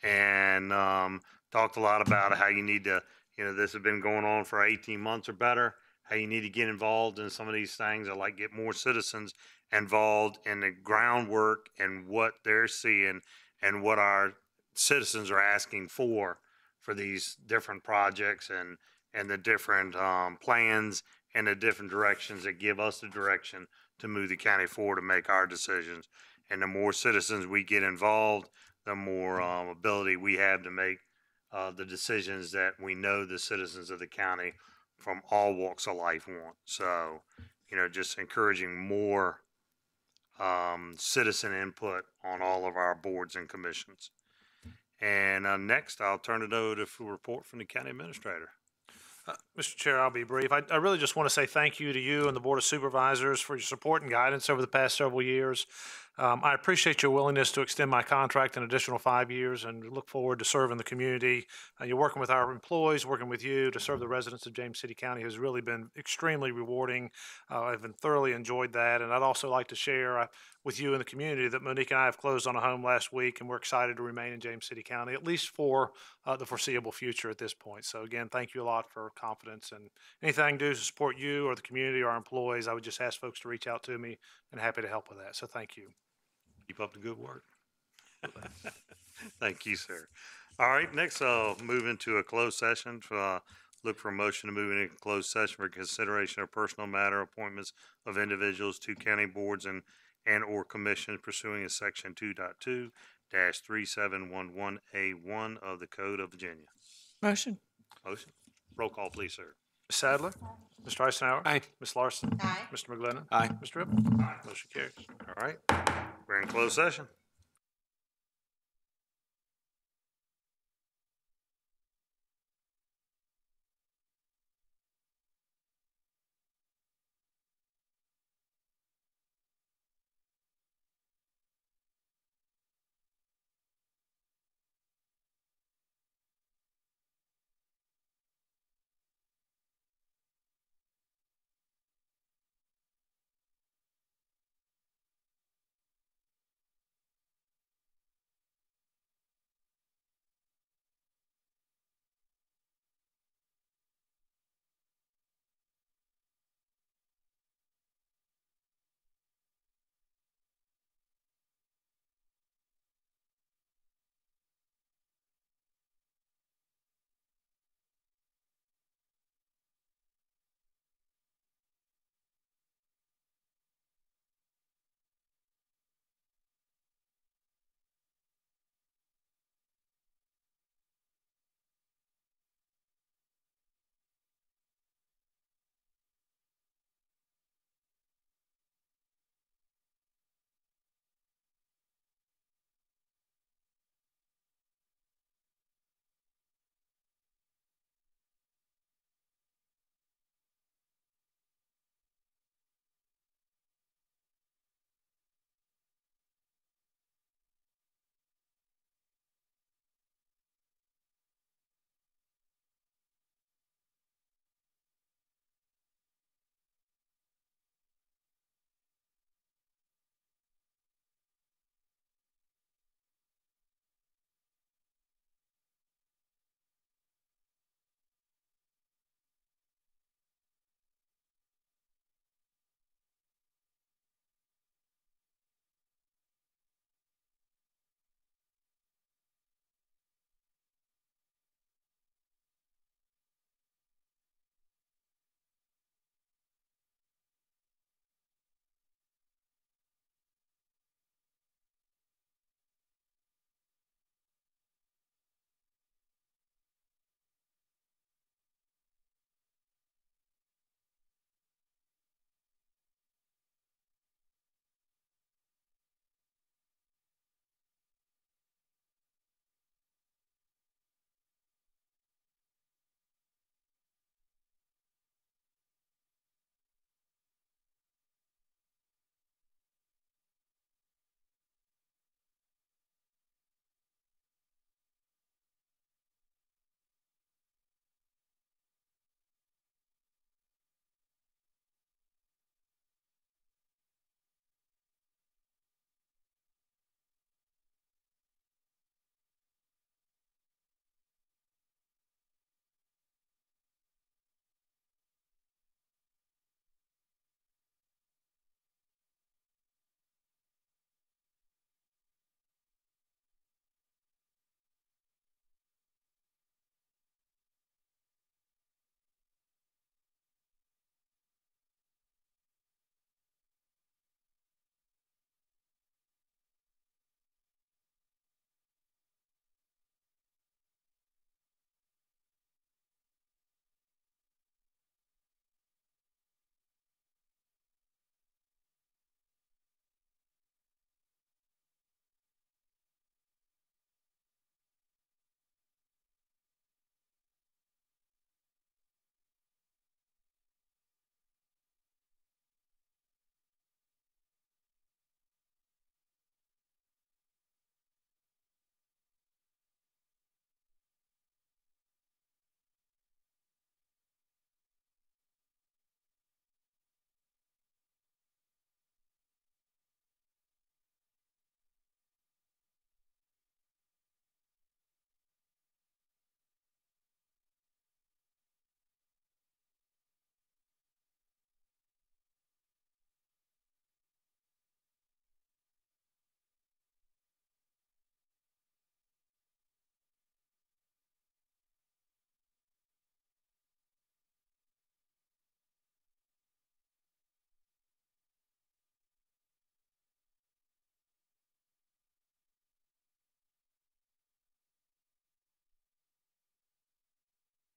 and um, talked a lot about how you need to you know this has been going on for 18 months or better how you need to get involved in some of these things i like get more citizens involved in the groundwork and what they're seeing and what our citizens are asking for for these different projects and and the different um, plans and the different directions that give us the direction to move the county forward to make our decisions. And the more citizens we get involved, the more um, ability we have to make uh, the decisions that we know the citizens of the county from all walks of life want. So, you know, just encouraging more um, citizen input on all of our boards and commissions. And uh, next, I'll turn it over to a report from the county administrator. Mr. Chair, I'll be brief. I, I really just want to say thank you to you and the Board of Supervisors for your support and guidance over the past several years. Um, I appreciate your willingness to extend my contract an additional five years and look forward to serving the community. Uh, you're working with our employees, working with you to serve the residents of James City County has really been extremely rewarding. Uh, I've been thoroughly enjoyed that. And I'd also like to share uh, with you and the community that Monique and I have closed on a home last week and we're excited to remain in James City County, at least for uh, the foreseeable future at this point. So again, thank you a lot for confidence and anything I do to support you or the community or our employees, I would just ask folks to reach out to me and happy to help with that. So thank you. Keep up the good work. Thank you, sir. All right, next I'll move into a closed session. for, uh, Look for a motion to move into a closed session for consideration of personal matter appointments of individuals to county boards and, and/or commissions pursuing a section 2.2 dash 3711A1 of the Code of Virginia. Motion. Motion? Roll call, please, sir. Ms. Sadler? Mr. Icenhour? Aye. Ms. Larson? Aye. Mr. McGlennon? Aye. Mr. Hipple? Motion carries. All right, we're in closed session.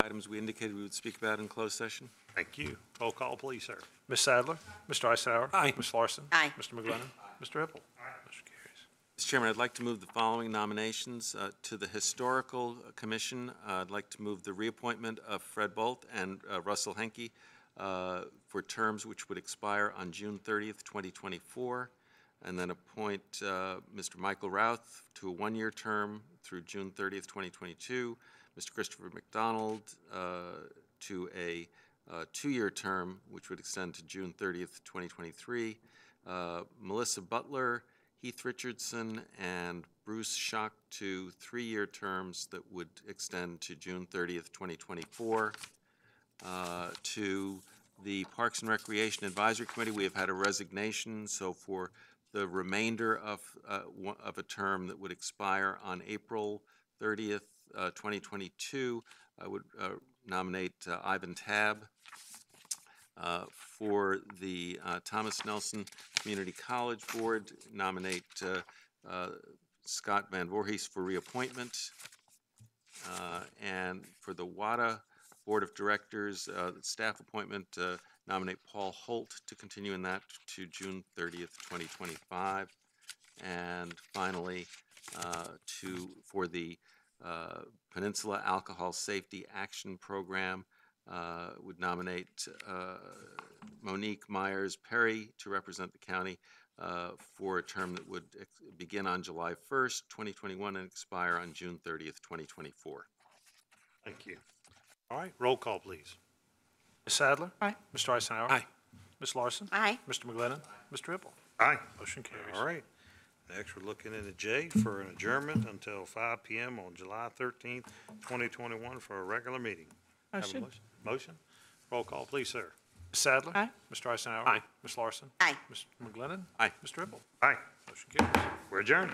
Items we indicated we would speak about in closed session. Thank you. Roll call, please, sir. Ms. Sadler? Mr. Icenhour? Aye. Ms. Larson? Aye. Mr. McGlennon? Mr. Hipple? Motion carries. Mr. Chairman, I'd like to move the following nominations uh, to the Historical Commission. Uh, I'd like to move the reappointment of Fred Bolt and uh, Russell Henke uh, for terms which would expire on June 30th, 2024, and then appoint uh, Mr. Michael Routh to a one-year term through June 30th, 2022, Mr. Christopher McDonald uh, to a uh, two-year term which would extend to June 30th, 2023, uh, Melissa Butler, Heath Richardson and Bruce Schock to three-year terms that would extend to June 30th, 2024. Uh, To the Parks and Recreation Advisory Committee, we have had a resignation, so for the remainder of, uh, of a term that would expire on April 30th, uh, 2022, I would uh, nominate uh, Ivan Tab. Uh, For the uh, Thomas Nelson Community College Board, nominate Scott Van Voorhees for reappointment. And for the WADA Board of Directors, staff appointment, nominate Paul Holt to continue in that to June 30th, 2025. And finally, to, for the uh, Peninsula Alcohol Safety Action Program, uh, would nominate uh, Monique Myers Perry to represent the county uh, for a term that would ex- begin on July 1st, 2021, and expire on June 30th, 2024. Thank you. All right, roll call, please. Ms. Sadler? Aye. Mr. Icenhour? Aye. Ms. Larson? Aye. Mr. McGlennon? Mr. Hipple? Aye. Motion carries. All right. Next, we're looking into J for an adjournment until five PM on July thirteenth, twenty twenty-one for a regular meeting. Have a Motion. motion? Motion? Roll call, please, sir. Ms. Sadler? Aye. Mr. Icenhour? Aye. Ms. Larson? Aye. Mr. McGlennon? Aye. Mr. Hipple? Aye. Motion carries. We're adjourned.